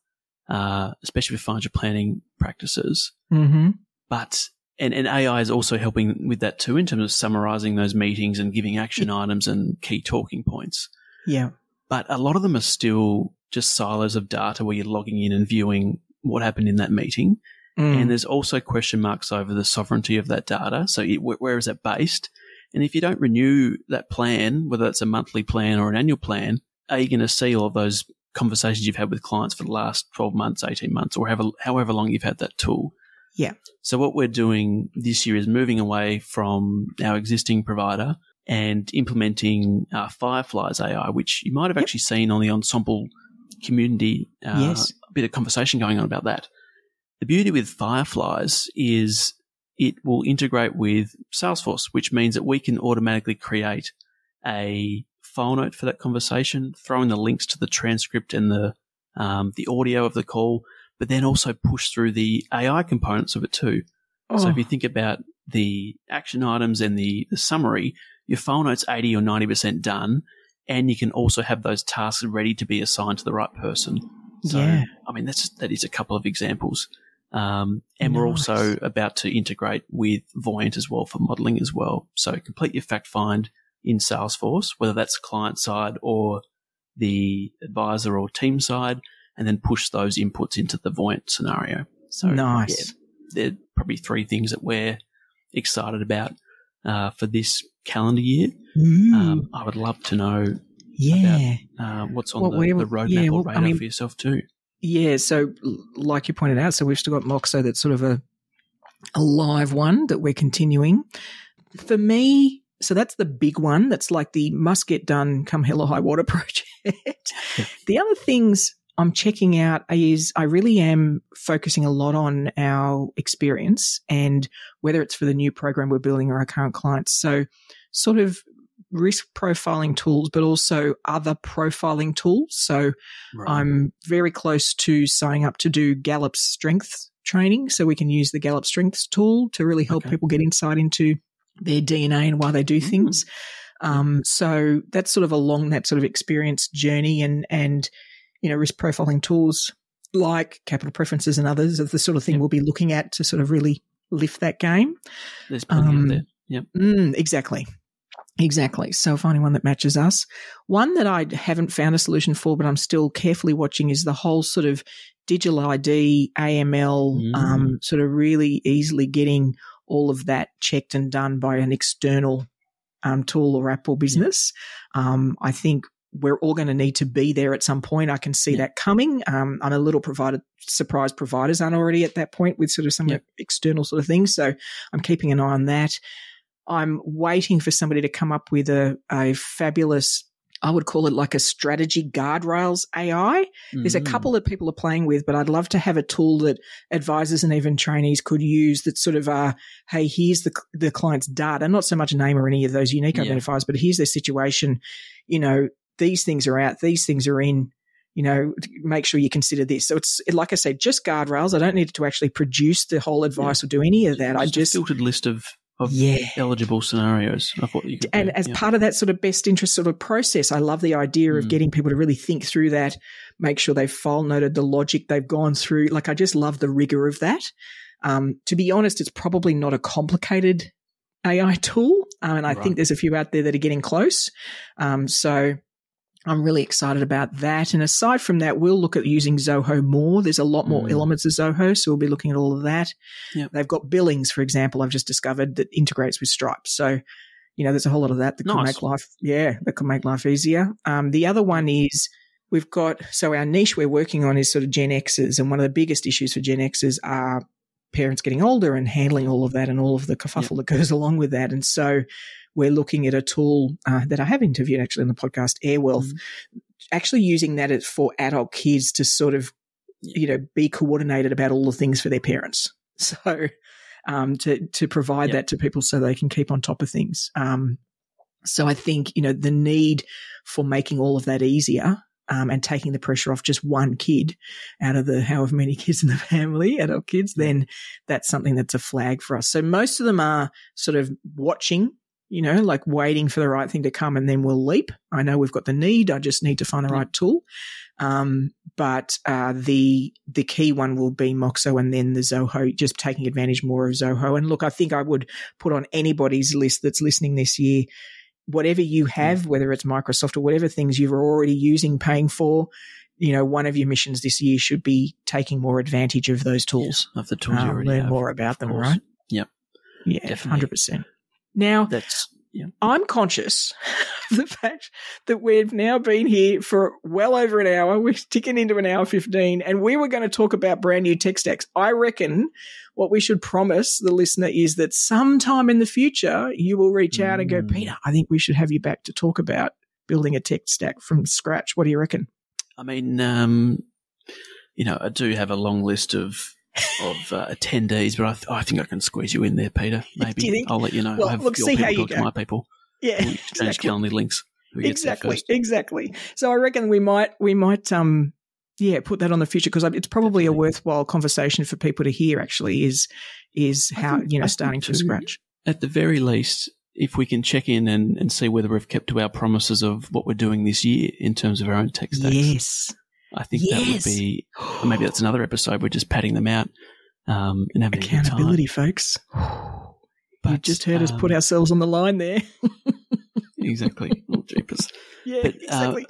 S4: uh, especially with financial planning practices.
S2: mm-hmm.
S4: But and, and AI is also helping with that too in terms of summarizing those meetings and giving action items and key talking points.
S2: Yeah.
S4: But a lot of them are still just silos of data where you're logging in and viewing what happened in that meeting.
S2: Mm.
S4: And there's also question marks over the sovereignty of that data. So it, where is it based? And if you don't renew that plan, whether it's a monthly plan or an annual plan, are you going to see all of those conversations you've had with clients for the last 12 months, 18 months, or however, however long you've had that tool?
S2: Yeah.
S4: So what we're doing this year is moving away from our existing provider and implementing uh, Fireflies AI, which you might have
S2: Yep.
S4: actually seen on the Ensombl community. Uh,
S2: Yes.
S4: A bit of conversation going on about that. The beauty with Fireflies is it will integrate with Salesforce, which means that we can automatically create a file note for that conversation, throw in the links to the transcript and the um, the audio of the call, but then also push through the AI components of it too. So if
S2: Oh.
S4: you think about the action items and the, the summary, your file note's 80 or 90% done, and you can also have those tasks ready to be assigned to the right person. So,
S2: Yeah.
S4: I mean, that's, that is a couple of examples. Um, and we're also about to integrate with Voyant as well for modeling as well. So complete your fact find in Salesforce, whether that's client side or the advisor or team side, and then push those inputs into the Voyant scenario. So
S2: Nice.
S4: yeah, there are probably three things that we're excited about uh, for this calendar year.
S2: Ooh,
S4: Um, I would love to know
S2: yeah.
S4: uh, what's on
S2: Well,
S4: the, the roadmap
S2: yeah,
S4: or
S2: well, I
S4: radar
S2: mean-
S4: for yourself too.
S2: Yeah, so like you pointed out, so we've still got Moxo that's sort of a a live one that we're continuing. For me, so that's the big one. That's like the must get done come hell or high water project. the other things I'm checking out is I really am focusing a lot on our experience and whether it's for the new program we're building or our current clients. So sort of risk profiling tools, but also other profiling tools. So
S4: Right.
S2: I'm very close to signing up to do Gallup strength training. So we can use the Gallup strengths tool to really help
S4: Okay.
S2: people get insight into their DNA and why they do
S4: Mm.
S2: things. Um, so that's sort of along that sort of experience journey and, and, you know, risk profiling tools like capital preferences and others are the sort of thing
S4: Yep.
S2: we'll be looking at to sort of really lift that game.
S4: There's plenty
S2: um,
S4: there. Yep.
S2: Mm, exactly. Exactly. So finding one that matches us. One that I haven't found a solution for, but I'm still carefully watching is the whole sort of digital ID, AML,
S4: Mm.
S2: um, sort of really easily getting all of that checked and done by an external um, tool or app or business. Um, I think we're all going to need to be there at some point. I can see
S4: Yeah.
S2: that coming. Um, I'm a little provided surprised providers aren't already at that point with sort of some
S4: Yep.
S2: external sort of things. So I'm keeping an eye on that. I'm waiting for somebody to come up with a, a fabulous, I would call it like a strategy guardrails AI. There's a
S4: Mm.
S2: couple that people are playing with, but I'd love to have a tool that advisors and even trainees could use that sort of, uh, hey, here's the, the client's data, not so much name or any of those unique
S4: Yeah.
S2: identifiers, but here's their situation. You know, these things are out, these things are in. you know, make sure you consider this. So it's like I said, just guardrails. I don't need to actually produce the whole advice yeah. or do any of that.
S4: Just
S2: I just
S4: a filtered list of of yeah. eligible scenarios of what you
S2: and
S4: do.
S2: as
S4: yeah.
S2: part of that sort of best interest sort of process i love the idea of mm. getting people to really think through that make sure they've file noted the logic they've gone through like i just love the rigor of that um, to be honest it's probably not a complicated ai tool um, and i right. think there's a few out there that are getting close um, so I'm really excited about that. And aside from that, we'll look at using Zoho more. There's a lot more mm. elements of Zoho, so we'll be looking at all of that. Yep. They've got billings, for example, I've just discovered that integrates with Stripe. So, you know, there's a whole lot of that that nice. can make life, yeah, that can make life easier. Um, the other one is we've got, so our niche we're working on is sort of Gen X's. And one of the biggest issues for Gen X's are parents getting older and handling all of that and all of the kerfuffle yep. that goes along with that. And so, we're looking at a tool uh, that I have interviewed actually on the podcast, AirWealth, mm-hmm. actually using that for adult kids to sort of, you know, be coordinated about all the things for their parents. So, um, to to provide yep. that to people so they can keep on top of things. Um, so I think you know the need for making all of that easier um, and taking the pressure off just one kid out of the however many kids in the family, adult kids, then that's something that's a flag for us. So most of them are sort of watching you know, like waiting for the right thing to come and then we'll leap. I know we've got the need. I just need to find the right tool. Um, but uh, the the key one will be Moxo and then the Zoho, just taking advantage more of Zoho. And look, I think I would put on anybody's list that's listening this year, whatever you have, whether it's Microsoft or whatever things you're already using, paying for, you know, one of your missions this year should be taking more advantage of those tools.
S4: Yes, of the tools you um, already
S2: learn
S4: have,
S2: more about them, right?
S4: Yep.
S2: Yeah, hundred percent. Now,
S4: that's yeah.
S2: I'm conscious of the fact that we've now been here for well over an hour. We're ticking into an hour 15, and we were going to talk about brand new tech stacks. I reckon what we should promise the listener is that sometime in the future, you will reach out and go, mm. Peita, I think we should have you back to talk about building a tech stack from scratch. What do you reckon?
S4: I mean, um, you know, I do have a long list of of uh, attendees, but I, th- I, think I can squeeze you in there, Peita. Maybe I'll let you know.
S2: Well,
S4: I have
S2: look,
S4: your
S2: see
S4: people
S2: how you
S4: talk
S2: go.
S4: to my people.
S2: Yeah,
S4: exchange exactly. Calendly links.
S2: Exactly, exactly. So I reckon we might we might um yeah put that on the future because it's probably Definitely. a worthwhile conversation for people to hear. Actually, is is how think, you know starting from scratch.
S4: At the very least, if we can check in and, and see whether we've kept to our promises of what we're doing this year in terms of our own tech stacks.
S2: Yes.
S4: I think yes. that would be, maybe that's another episode. We're just patting them out um, and having
S2: accountability, folks. But, you just heard um, us put um, ourselves on the line there.
S4: exactly. Oh, jeepers.
S2: Yeah, but, uh, exactly.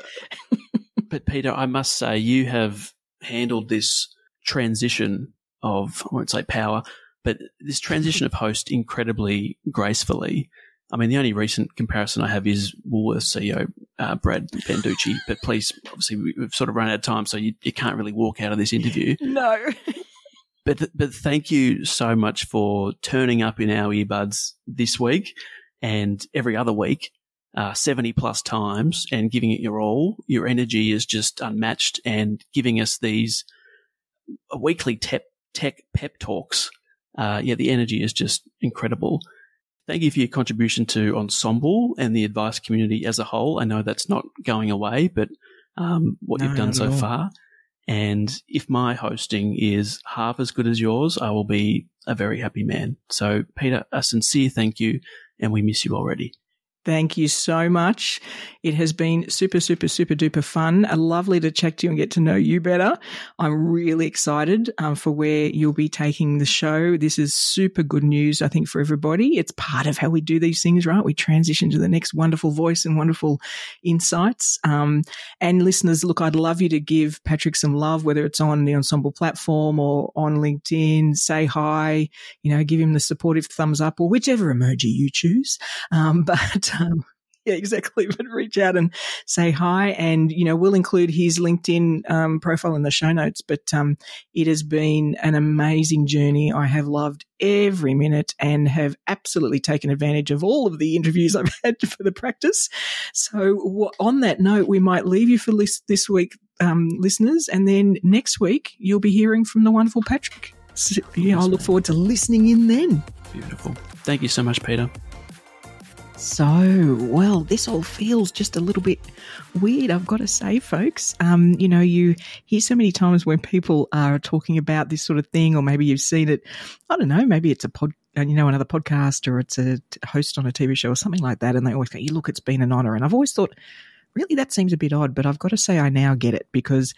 S4: Uh, but Peita, I must say you have handled this transition of I won't say power, but this transition of host incredibly gracefully. I mean, the only recent comparison I have is Woolworths CEO uh, Brad Banducci. But please, obviously, we've sort of run out of time, so you, you can't really walk out of this interview.
S2: No.
S4: But but thank you so much for turning up in our earbuds this week and every other week, uh, seventy plus times, and giving it your all. Your energy is just unmatched, and giving us these weekly tech tech pep talks. Uh, yeah, the energy is just incredible. Thank you for your contribution to Ensombl and the advice community as a whole. I know that's not going away, but um, what no, you've done so far and if my hosting is half as good as yours, I will be a very happy man. So, Peita, a sincere thank you, and we miss you already.
S2: Thank you so much. It has been super, super, super duper fun. Uh, lovely to chat to you and get to know you better. I'm really excited um, for where you'll be taking the show. This is super good news, I think, for everybody. It's part of how we do these things, right? We transition to the next wonderful voice and wonderful insights. Um, and listeners, look, I'd love you to give Patrick some love, whether it's on the Ensombl platform or on LinkedIn. Say hi, you know, give him the supportive thumbs up or whichever emoji you choose. Um, but um, yeah, exactly. But reach out and say hi. And, you know, we'll include his LinkedIn um, profile in the show notes. But um, it has been an amazing journey. I have loved every minute and have absolutely taken advantage of all of the interviews I've had for the practice. So, on that note, we might leave you for this, this week, um, listeners. And then next week, you'll be hearing from the wonderful Patrick. So, yeah, I look forward to listening in then.
S4: Beautiful. Thank you so much, Peita.
S2: So, well, this all feels just a little bit weird, I've got to say, folks. Um, you know, you hear so many times when people are talking about this sort of thing, or maybe you've seen it, I don't know, maybe it's a pod, uh, you know, another podcast or it's a host on a TV show or something like that. And they always go, you look, it's been an honor. And I've always thought, really, that seems a bit odd, but I've got to say, I now get it because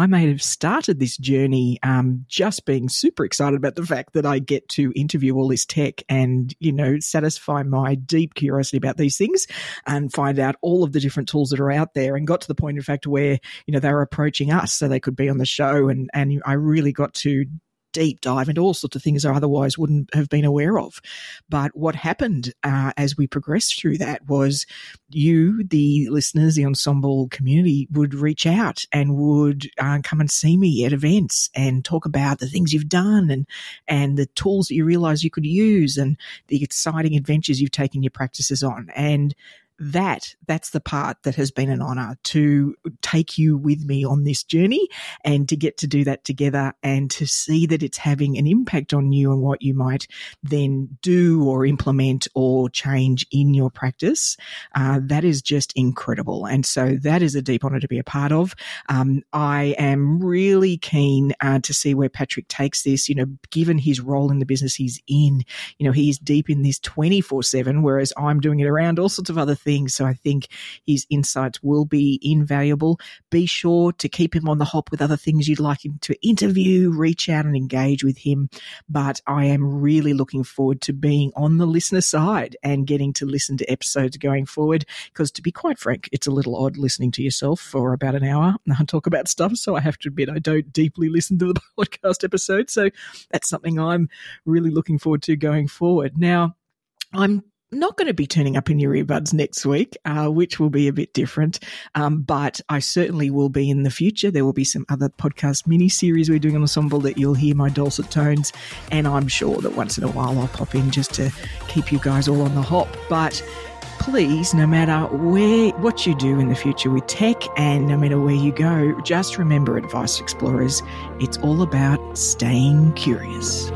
S2: I may have started this journey um, just being super excited about the fact that I get to interview all this tech and, you know, satisfy my deep curiosity about these things and find out all of the different tools that are out there and got to the point, in fact, where, you know, they were approaching us so they could be on the show. And, and I really got to deep dive into all sorts of things I otherwise wouldn't have been aware of. But what happened uh, as we progressed through that was you, the listeners, the Ensombl community, would reach out and would uh, come and see me at events and talk about the things you've done and and the tools that you realize you could use and the exciting adventures you've taken your practices on and that that's the part that has been an honor to take you with me on this journey and to get to do that together and to see that it's having an impact on you and what you might then do or implement or change in your practice. Uh, that is just incredible. And so that is a deep honor to be a part of. Um, i am really keen uh, to see where patrick takes this you know given his role in the business he's in. You know he's deep in this 24 7 whereas i'm doing it around all sorts of other things So I think his insights will be invaluable. Be sure to keep him on the hop with other things you'd like him to interview, reach out and engage with him. But I am really looking forward to being on the listener side and getting to listen to episodes going forward. Because to be quite frank, it's a little odd listening to yourself for about an hour and talk about stuff. So I have to admit, I don't deeply listen to the podcast episode. So that's something I'm really looking forward to going forward. Now, I'm not going to be turning up in your earbuds next week, uh, which will be a bit different. Um, but I certainly will be in the future. There will be some other podcast mini series we're doing on Ensombl that you'll hear my dulcet tones. And I'm sure that once in a while I'll pop in just to keep you guys all on the hop. But please, no matter where, what you do in the future with tech and no matter where you go, just remember, Advice Explorers, it's all about staying curious.